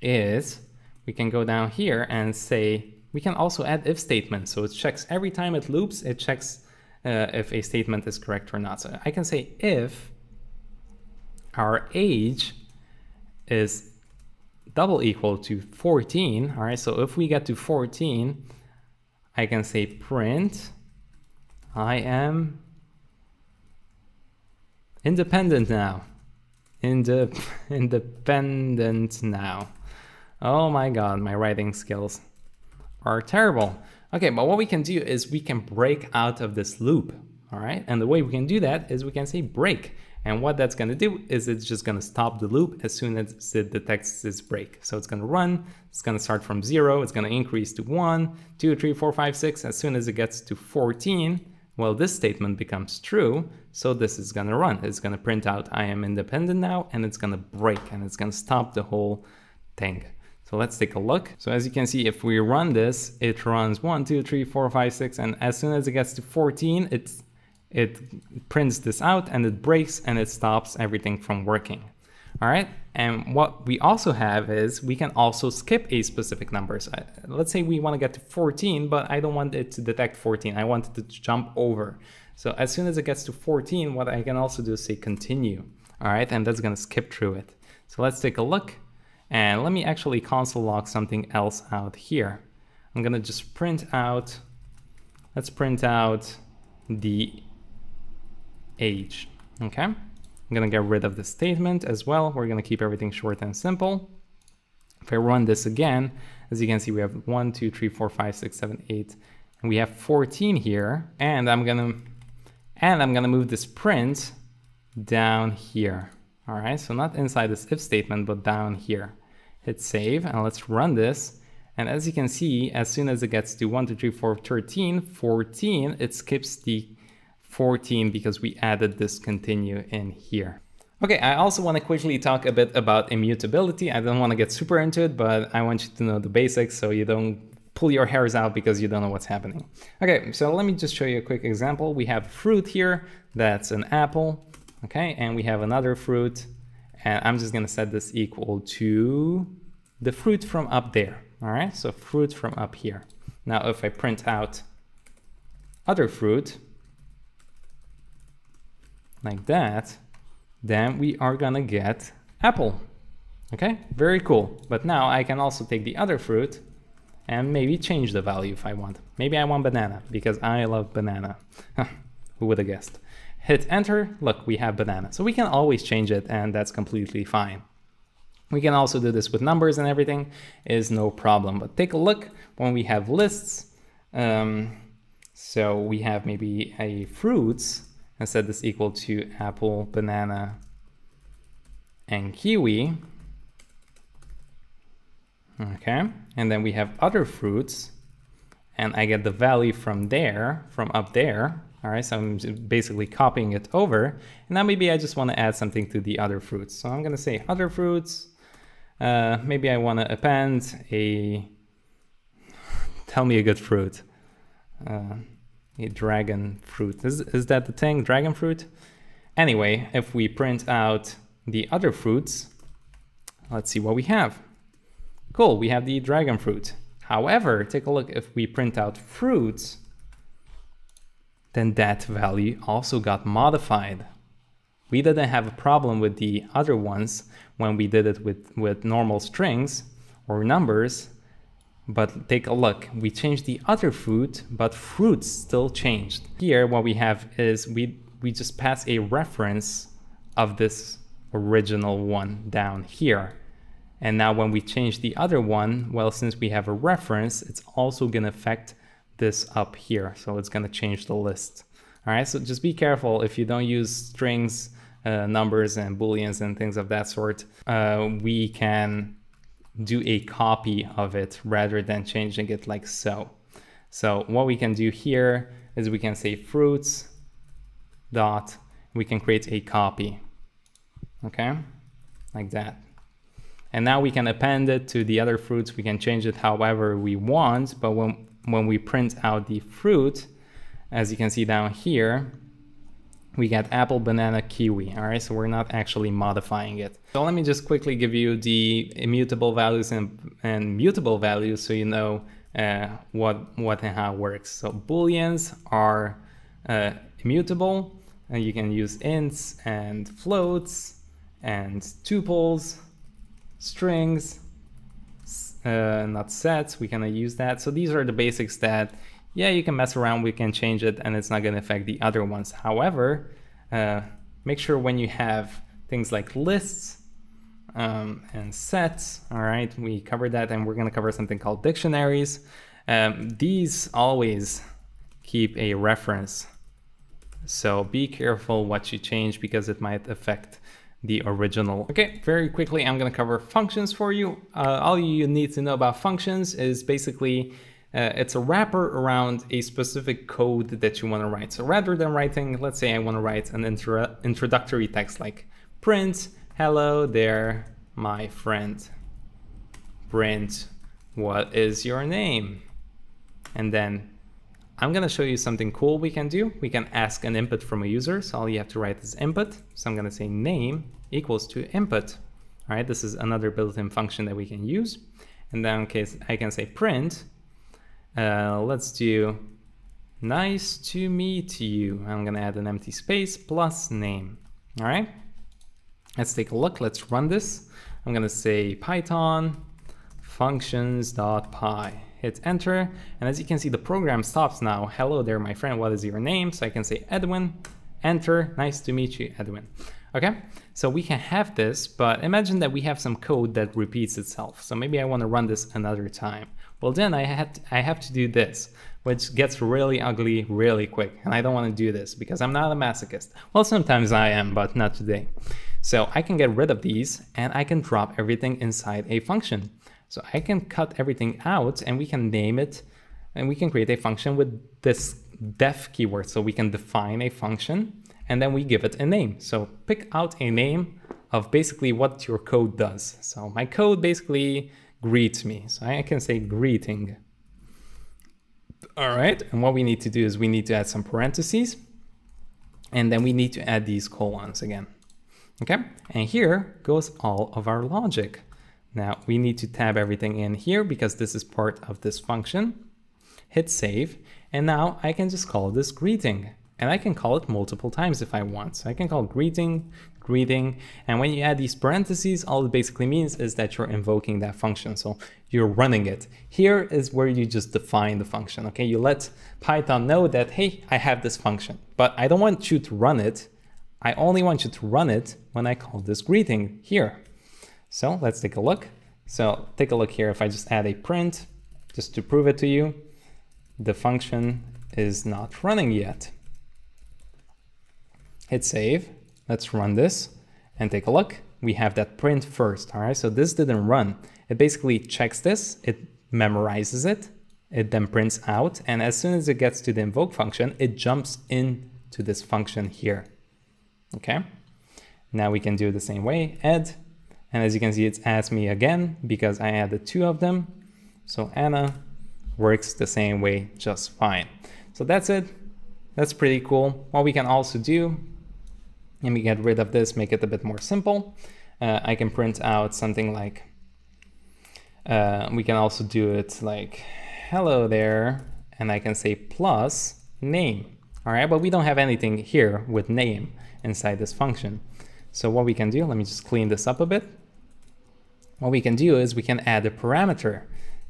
is we can go down here and say, we can also add if statements. So it checks every time it loops, it checks uh, if a statement is correct or not. So I can say if our age is double equal to 14, all right, so if we get to 14, I can say print I am independent now. Inde independent now. Oh my god, my writing skills are terrible. Okay, but what we can do is we can break out of this loop, all right? And the way we can do that is we can say break. And what that's gonna do is it's just gonna stop the loop as soon as it detects this break. So it's gonna run, it's gonna start from zero, it's gonna increase to one, two, three, four, five, six. As soon as it gets to 14, well, this statement becomes true, so this is gonna run. It's gonna print out I am independent now, and it's gonna break, and it's gonna stop the whole thing. So let's take a look. So as you can see, if we run this, it runs one, two, three, four, five, six, and as soon as it gets to 14, it's, it prints this out and it breaks and it stops everything from working. All right, and what we also have is we can also skip a specific number. So uh, let's say we want to get to 14, but I don't want it to detect 14. I want it to jump over. So as soon as it gets to 14, what I can also do is say continue. All right, and that's gonna skip through it. So let's take a look. And let me actually console log something else out here. I'm gonna just print out, let's print out the age, okay? I'm gonna get rid of the statement as well. We're gonna keep everything short and simple. If I run this again, as you can see, we have one, two, three, four, five, six, seven, eight, and we have 14 here. And I'm gonna, and I'm gonna move this print down here. All right, so not inside this if statement, but down here. Hit save and let's run this. And as you can see, as soon as it gets to 1, 2, 3, 4, 13, 14, it skips the 14 because we added this continue in here. Okay, I also want to quickly talk a bit about immutability. I don't want to get super into it, but I want you to know the basics so you don't pull your hairs out because you don't know what's happening. Okay, so let me just show you a quick example. We have fruit here, that's an apple, okay, and we have another fruit, and I'm just gonna set this equal to the fruit from up there, all right? So fruit from up here. Now, if I print out other fruit, like that, then we are gonna get apple. Okay, very cool. But now I can also take the other fruit and maybe change the value if I want. Maybe I want banana because I love banana. Who would have guessed? Hit enter, look, we have banana. So we can always change it and that's completely fine. We can also do this with numbers and everything is no problem. But take a look when we have lists. Um, so we have maybe a fruits and set this equal to apple, banana, and kiwi. Okay, and then we have other fruits, and I get the value from there, from up there. All right, so I'm basically copying it over. And now maybe I just want to add something to the other fruits. So I'm going to say other fruits. Uh, maybe I want to append a, tell me a good fruit. Uh, dragon fruit. Is, is that the thing, dragon fruit? Anyway, if we print out the other fruits, let's see what we have. Cool, we have the dragon fruit. However, take a look, if we print out fruits, then that value also got modified. We didn't have a problem with the other ones when we did it with, with normal strings or numbers, but take a look, we changed the other fruit, but fruits still changed. Here, what we have is we, we just pass a reference of this original one down here. And now when we change the other one, well, since we have a reference, it's also gonna affect this up here. So it's gonna change the list. All right, so just be careful if you don't use strings uh, numbers and booleans and things of that sort, uh, we can do a copy of it rather than changing it like so. So what we can do here is we can say fruits dot, we can create a copy, okay, like that. And now we can append it to the other fruits. We can change it however we want, but when, when we print out the fruit, as you can see down here, we get apple, banana, kiwi, all right? So we're not actually modifying it. So let me just quickly give you the immutable values and, and mutable values so you know uh, what, what and how it works. So booleans are uh, immutable, and you can use ints and floats and tuples, strings, uh, not sets, we cannot use that. So these are the basics that yeah, you can mess around, we can change it and it's not gonna affect the other ones. However, uh, make sure when you have things like lists um, and sets, all right, we covered that and we're gonna cover something called dictionaries. Um, these always keep a reference. So be careful what you change because it might affect the original. Okay, very quickly, I'm gonna cover functions for you. Uh, all you need to know about functions is basically uh, it's a wrapper around a specific code that you want to write. So rather than writing, let's say I want to write an intro introductory text like print, hello there, my friend. Print, what is your name? And then I'm going to show you something cool we can do. We can ask an input from a user. So all you have to write is input. So I'm going to say name equals to input. All right, this is another built-in function that we can use. And then in case I can say print uh, let's do nice to meet you. I'm gonna add an empty space plus name. All right, let's take a look. Let's run this. I'm gonna say Python functions.py. Hit enter, and as you can see, the program stops now. Hello there, my friend. What is your name? So I can say Edwin. Enter. Nice to meet you, Edwin. Okay, so we can have this, but imagine that we have some code that repeats itself. So maybe I want to run this another time. Well, then I, had I have to do this, which gets really ugly really quick. And I don't want to do this because I'm not a masochist. Well, sometimes I am, but not today. So I can get rid of these and I can drop everything inside a function. So I can cut everything out and we can name it and we can create a function with this def keyword. So we can define a function and then we give it a name. So pick out a name of basically what your code does. So my code basically greets me. So I can say greeting. All right, and what we need to do is we need to add some parentheses and then we need to add these colons again. Okay, and here goes all of our logic. Now we need to tab everything in here because this is part of this function. Hit save, and now I can just call this greeting. And I can call it multiple times if I want. So I can call greeting, greeting. And when you add these parentheses, all it basically means is that you're invoking that function. So you're running it. Here is where you just define the function. Okay, you let Python know that, hey, I have this function, but I don't want you to run it. I only want you to run it when I call this greeting here. So let's take a look. So take a look here. If I just add a print, just to prove it to you, the function is not running yet. Hit save. Let's run this and take a look. We have that print first, all right? So this didn't run. It basically checks this, it memorizes it, it then prints out, and as soon as it gets to the invoke function, it jumps into this function here, okay? Now we can do the same way, Ed, and as you can see, it's asked me again because I added two of them. So Anna works the same way just fine. So that's it. That's pretty cool. What we can also do let me get rid of this, make it a bit more simple. Uh, I can print out something like, uh, we can also do it like, hello there, and I can say plus name. All right, but we don't have anything here with name inside this function. So what we can do, let me just clean this up a bit. What we can do is we can add a parameter.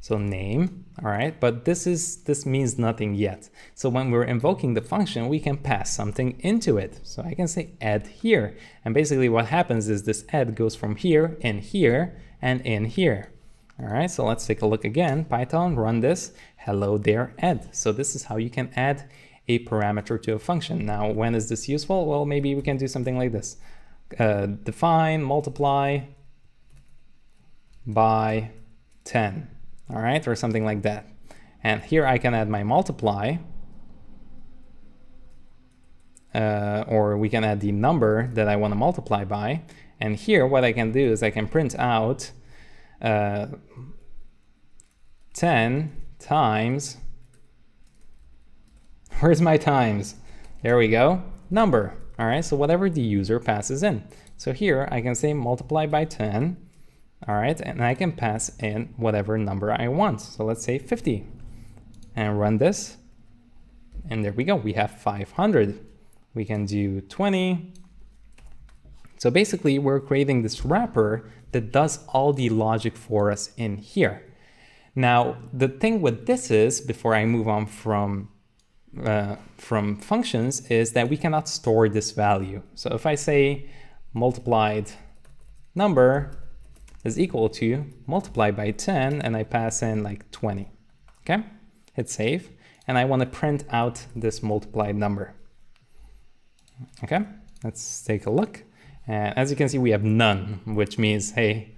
So name, all right, but this is this means nothing yet. So when we're invoking the function, we can pass something into it. So I can say Ed here. And basically what happens is this Ed goes from here in here and in here. All right, so let's take a look again. Python, run this, hello there, Ed. So this is how you can add a parameter to a function. Now, when is this useful? Well, maybe we can do something like this. uh, define multiply by 10, all right, or something like that. And here I can add my multiply, uh, or we can add the number that I want to multiply by. And here what I can do is I can print out uh, 10 times, where's my times? There we go, number. All right, so whatever the user passes in. So here I can say multiply by 10, all right, and I can pass in whatever number I want. So let's say 50 and run this. And there we go, we have 500. We can do 20. So basically we're creating this wrapper that does all the logic for us in here. Now, the thing with this is, before I move on from uh, from functions is that we cannot store this value. So if I say multiplied number is equal to multiply by 10 and I pass in like 20, okay? Hit save and I want to print out this multiplied number. Okay, let's take a look. And as you can see, we have none, which means, hey,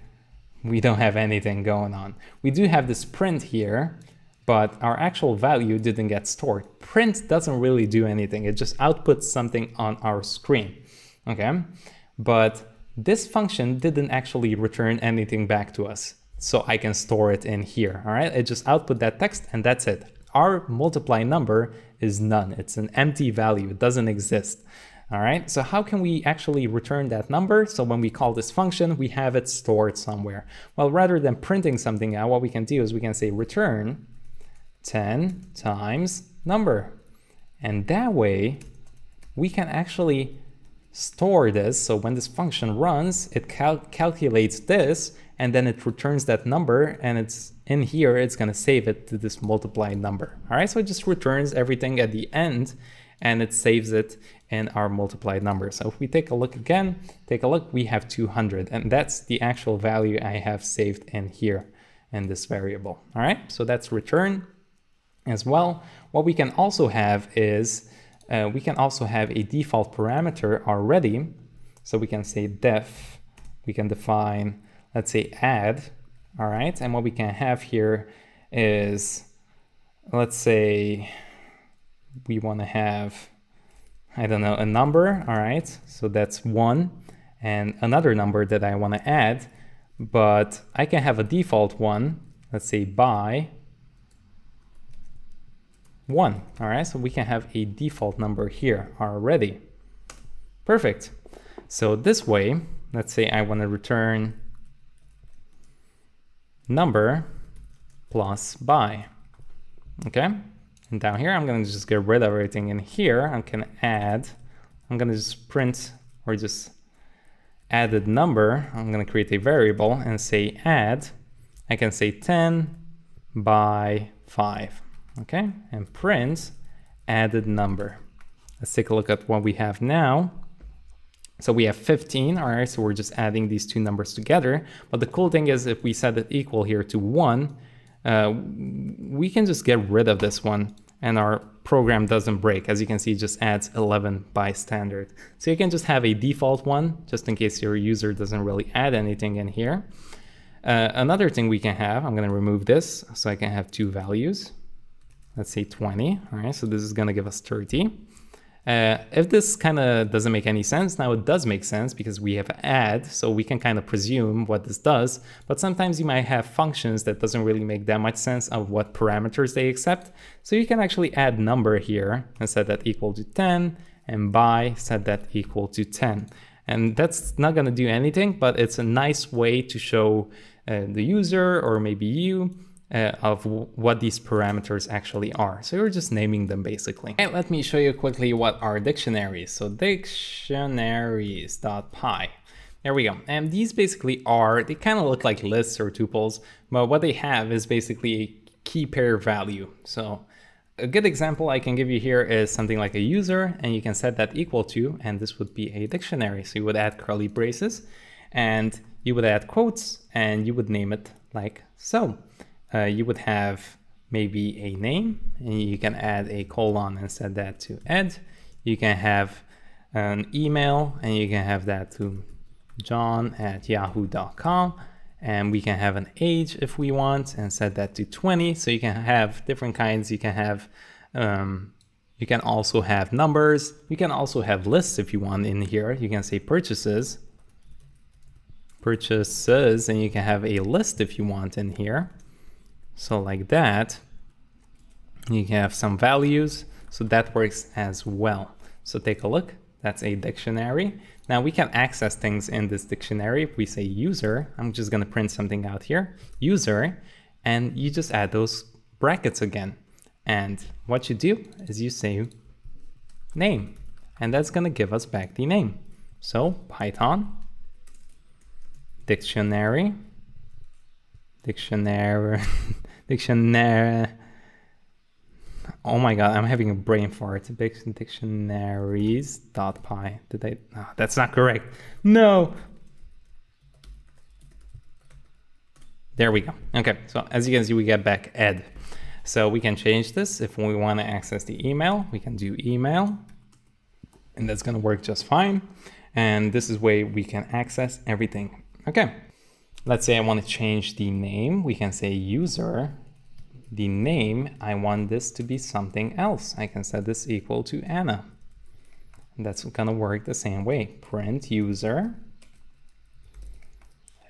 we don't have anything going on. We do have this print here, but our actual value didn't get stored. Print doesn't really do anything. It just outputs something on our screen, okay? But this function didn't actually return anything back to us. So I can store it in here, all right? It just output that text and that's it. Our multiply number is none. It's an empty value. It doesn't exist. All right, so how can we actually return that number? So when we call this function, we have it stored somewhere. Well, rather than printing something out, what we can do is we can say return 10 times number. And that way, we can actually store this. So when this function runs, it cal calculates this, and then it returns that number, and it's in here, it's gonna save it to this multiplied number. All right, so it just returns everything at the end, and it saves it in our multiplied number. So if we take a look again, take a look, we have 200 and that's the actual value I have saved in here in this variable. All right, so that's return as well. What we can also have is uh, we can also have a default parameter already. So we can say def, we can define, let's say add, all right? And what we can have here is, let's say we wanna have I don't know, a number, all right, so that's one, and another number that I want to add, but I can have a default one, let's say by one, all right, so we can have a default number here already. Perfect. So this way, let's say I want to return number plus by, okay? And down here, I'm gonna just get rid of everything in here. I'm gonna add, I'm gonna just print or just add a number. I'm gonna create a variable and say add. I can say 10 by 5, okay? And print added number. Let's take a look at what we have now. So we have 15, all right, so we're just adding these two numbers together. But the cool thing is if we set it equal here to one, uh, we can just get rid of this one and our program doesn't break. As you can see, it just adds 11 by standard. So you can just have a default one, just in case your user doesn't really add anything in here. Uh, another thing we can have, I'm gonna remove this so I can have two values. Let's say 20, all right, so this is gonna give us 30. Uh, if this kind of doesn't make any sense, now it does make sense because we have add, so we can kind of presume what this does, but sometimes you might have functions that doesn't really make that much sense of what parameters they accept. So you can actually add number here and set that equal to 10, and by set that equal to 10. And that's not gonna do anything, but it's a nice way to show uh, the user or maybe you uh, of what these parameters actually are. So you're just naming them basically. And let me show you quickly what are dictionaries. So dictionaries.py. There we go. And these basically are, they kind of look like lists or tuples, but what they have is basically a key pair value. So a good example I can give you here is something like a user, and you can set that equal to, and this would be a dictionary. So you would add curly braces, and you would add quotes, and you would name it like so uh, you would have maybe a name and you can add a colon and set that to ed. You can have an email and you can have that to john at yahoo.com and we can have an age if we want and set that to 20 so you can have different kinds. You can have um, you can also have numbers. You can also have lists if you want in here. You can say purchases purchases and you can have a list if you want in here so like that you have some values so that works as well so take a look that's a dictionary now we can access things in this dictionary. If we say user, I'm just gonna print something out here, user, and you just add those brackets again. And what you do is you say name, and that's gonna give us back the name. So Python, dictionary, dictionary, dictionary, Oh my god, I'm having a brain fart. Dictionaries.py. Did I? No, that's not correct. No. There we go. Okay, so as you can see, we get back ed. So we can change this. If we want to access the email, we can do email. And that's going to work just fine. And this is where we can access everything. Okay. Let's say I want to change the name. We can say user the name, I want this to be something else. I can set this equal to Anna. And that's gonna work the same way. Print user.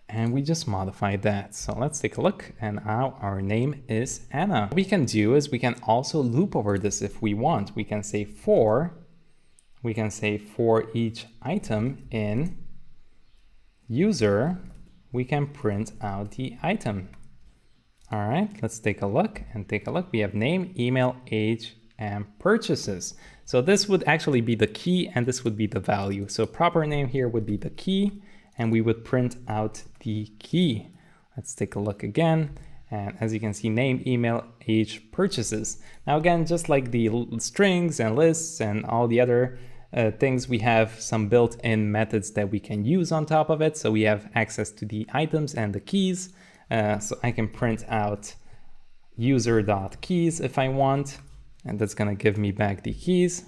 And we just modified that. So let's take a look. And now our name is Anna. What we can do is we can also loop over this if we want. We can say for, we can say for each item in user, we can print out the item. All right, let's take a look and take a look. We have name, email, age, and purchases. So this would actually be the key and this would be the value. So proper name here would be the key and we would print out the key. Let's take a look again. And as you can see, name, email, age, purchases. Now again, just like the strings and lists and all the other uh, things, we have some built-in methods that we can use on top of it. So we have access to the items and the keys. Uh, so I can print out user.keys if I want, and that's gonna give me back the keys.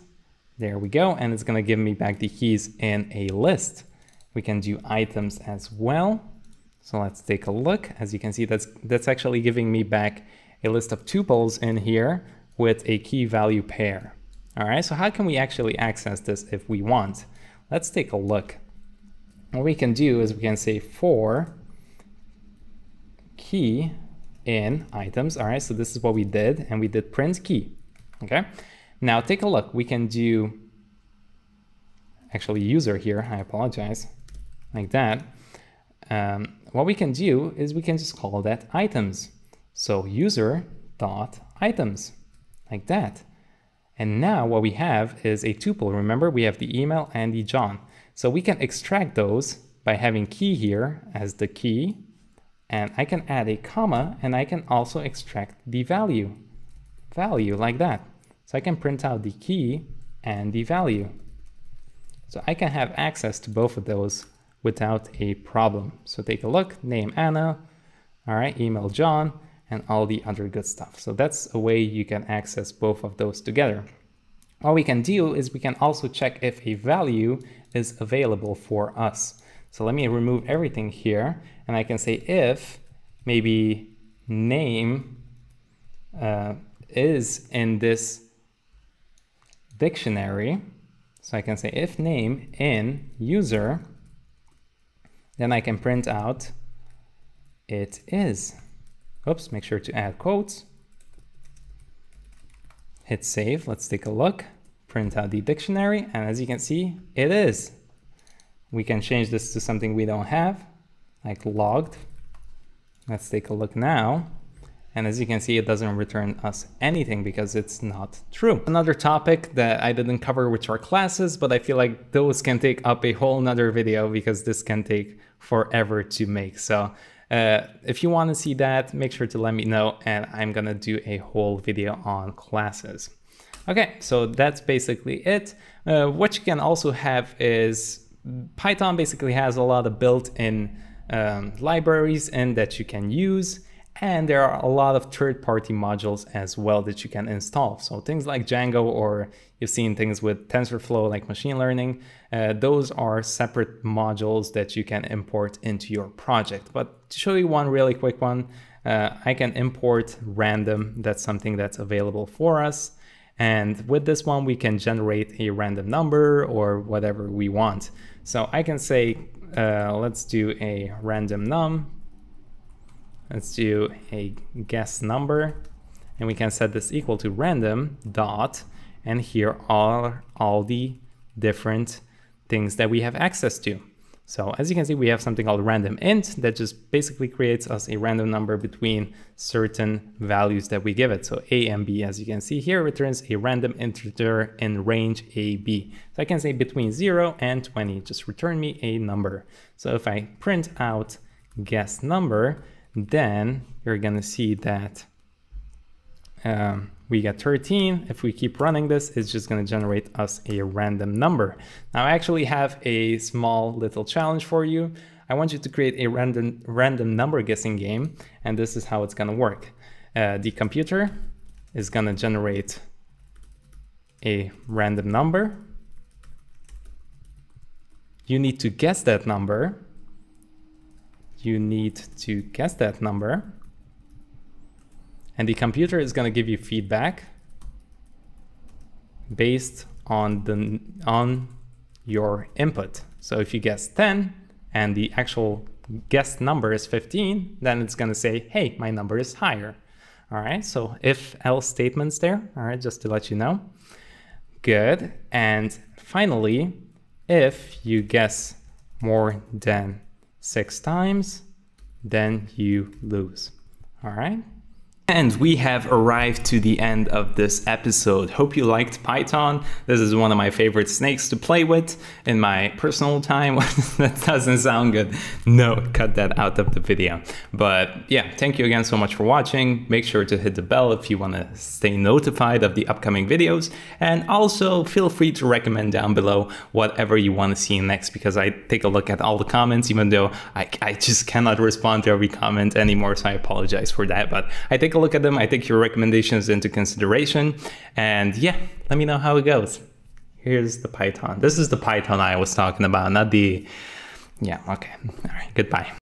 There we go, and it's gonna give me back the keys in a list. We can do items as well. So let's take a look. As you can see, that's, that's actually giving me back a list of tuples in here with a key value pair. All right, so how can we actually access this if we want? Let's take a look. What we can do is we can say for key in items. All right, so this is what we did, and we did print key. Okay, now take a look. We can do actually user here. I apologize, like that. Um, what we can do is we can just call that items. So user dot items, like that. And now what we have is a tuple. Remember, we have the email and the John. So we can extract those by having key here as the key and I can add a comma and I can also extract the value, value like that. So I can print out the key and the value. So I can have access to both of those without a problem. So take a look, name Anna, all right, email John, and all the other good stuff. So that's a way you can access both of those together. What we can do is we can also check if a value is available for us. So let me remove everything here and I can say if maybe name uh, is in this dictionary. So I can say if name in user, then I can print out it is. Oops, make sure to add quotes. Hit save, let's take a look. Print out the dictionary, and as you can see, it is. We can change this to something we don't have like logged. Let's take a look now. And as you can see, it doesn't return us anything because it's not true. Another topic that I didn't cover, which are classes, but I feel like those can take up a whole nother video because this can take forever to make. So uh, if you want to see that, make sure to let me know and I'm gonna do a whole video on classes. Okay, so that's basically it. Uh, what you can also have is Python basically has a lot of built-in um, libraries and that you can use. And there are a lot of third-party modules as well that you can install. So things like Django or you've seen things with TensorFlow like machine learning, uh, those are separate modules that you can import into your project. But to show you one really quick one, uh, I can import random. That's something that's available for us. And with this one, we can generate a random number or whatever we want. So I can say, uh, let's do a random num. Let's do a guess number. And we can set this equal to random dot. And here are all the different things that we have access to. So as you can see, we have something called random int that just basically creates us a random number between certain values that we give it. So a and b, as you can see here, returns a random integer in range a, b. So I can say between 0 and 20, just return me a number. So if I print out guess number, then you're going to see that um, we get 13. If we keep running this, it's just going to generate us a random number. Now I actually have a small little challenge for you. I want you to create a random, random number guessing game, and this is how it's going to work. Uh, the computer is going to generate a random number. You need to guess that number. You need to guess that number. And the computer is going to give you feedback based on the on your input. So if you guess 10 and the actual guessed number is 15, then it's going to say, hey, my number is higher. All right, so if else statements there, all right, just to let you know. Good. And finally, if you guess more than six times, then you lose. All right. And we have arrived to the end of this episode. Hope you liked Python. This is one of my favorite snakes to play with in my personal time. that doesn't sound good. No, cut that out of the video. But yeah, thank you again so much for watching. Make sure to hit the bell if you want to stay notified of the upcoming videos. And also feel free to recommend down below whatever you want to see next because I take a look at all the comments, even though I, I just cannot respond to every comment anymore. So I apologize for that. But I take a look at them. I take your recommendations into consideration. And yeah, let me know how it goes. Here's the Python. This is the Python I was talking about, not the, yeah, okay. All right, goodbye.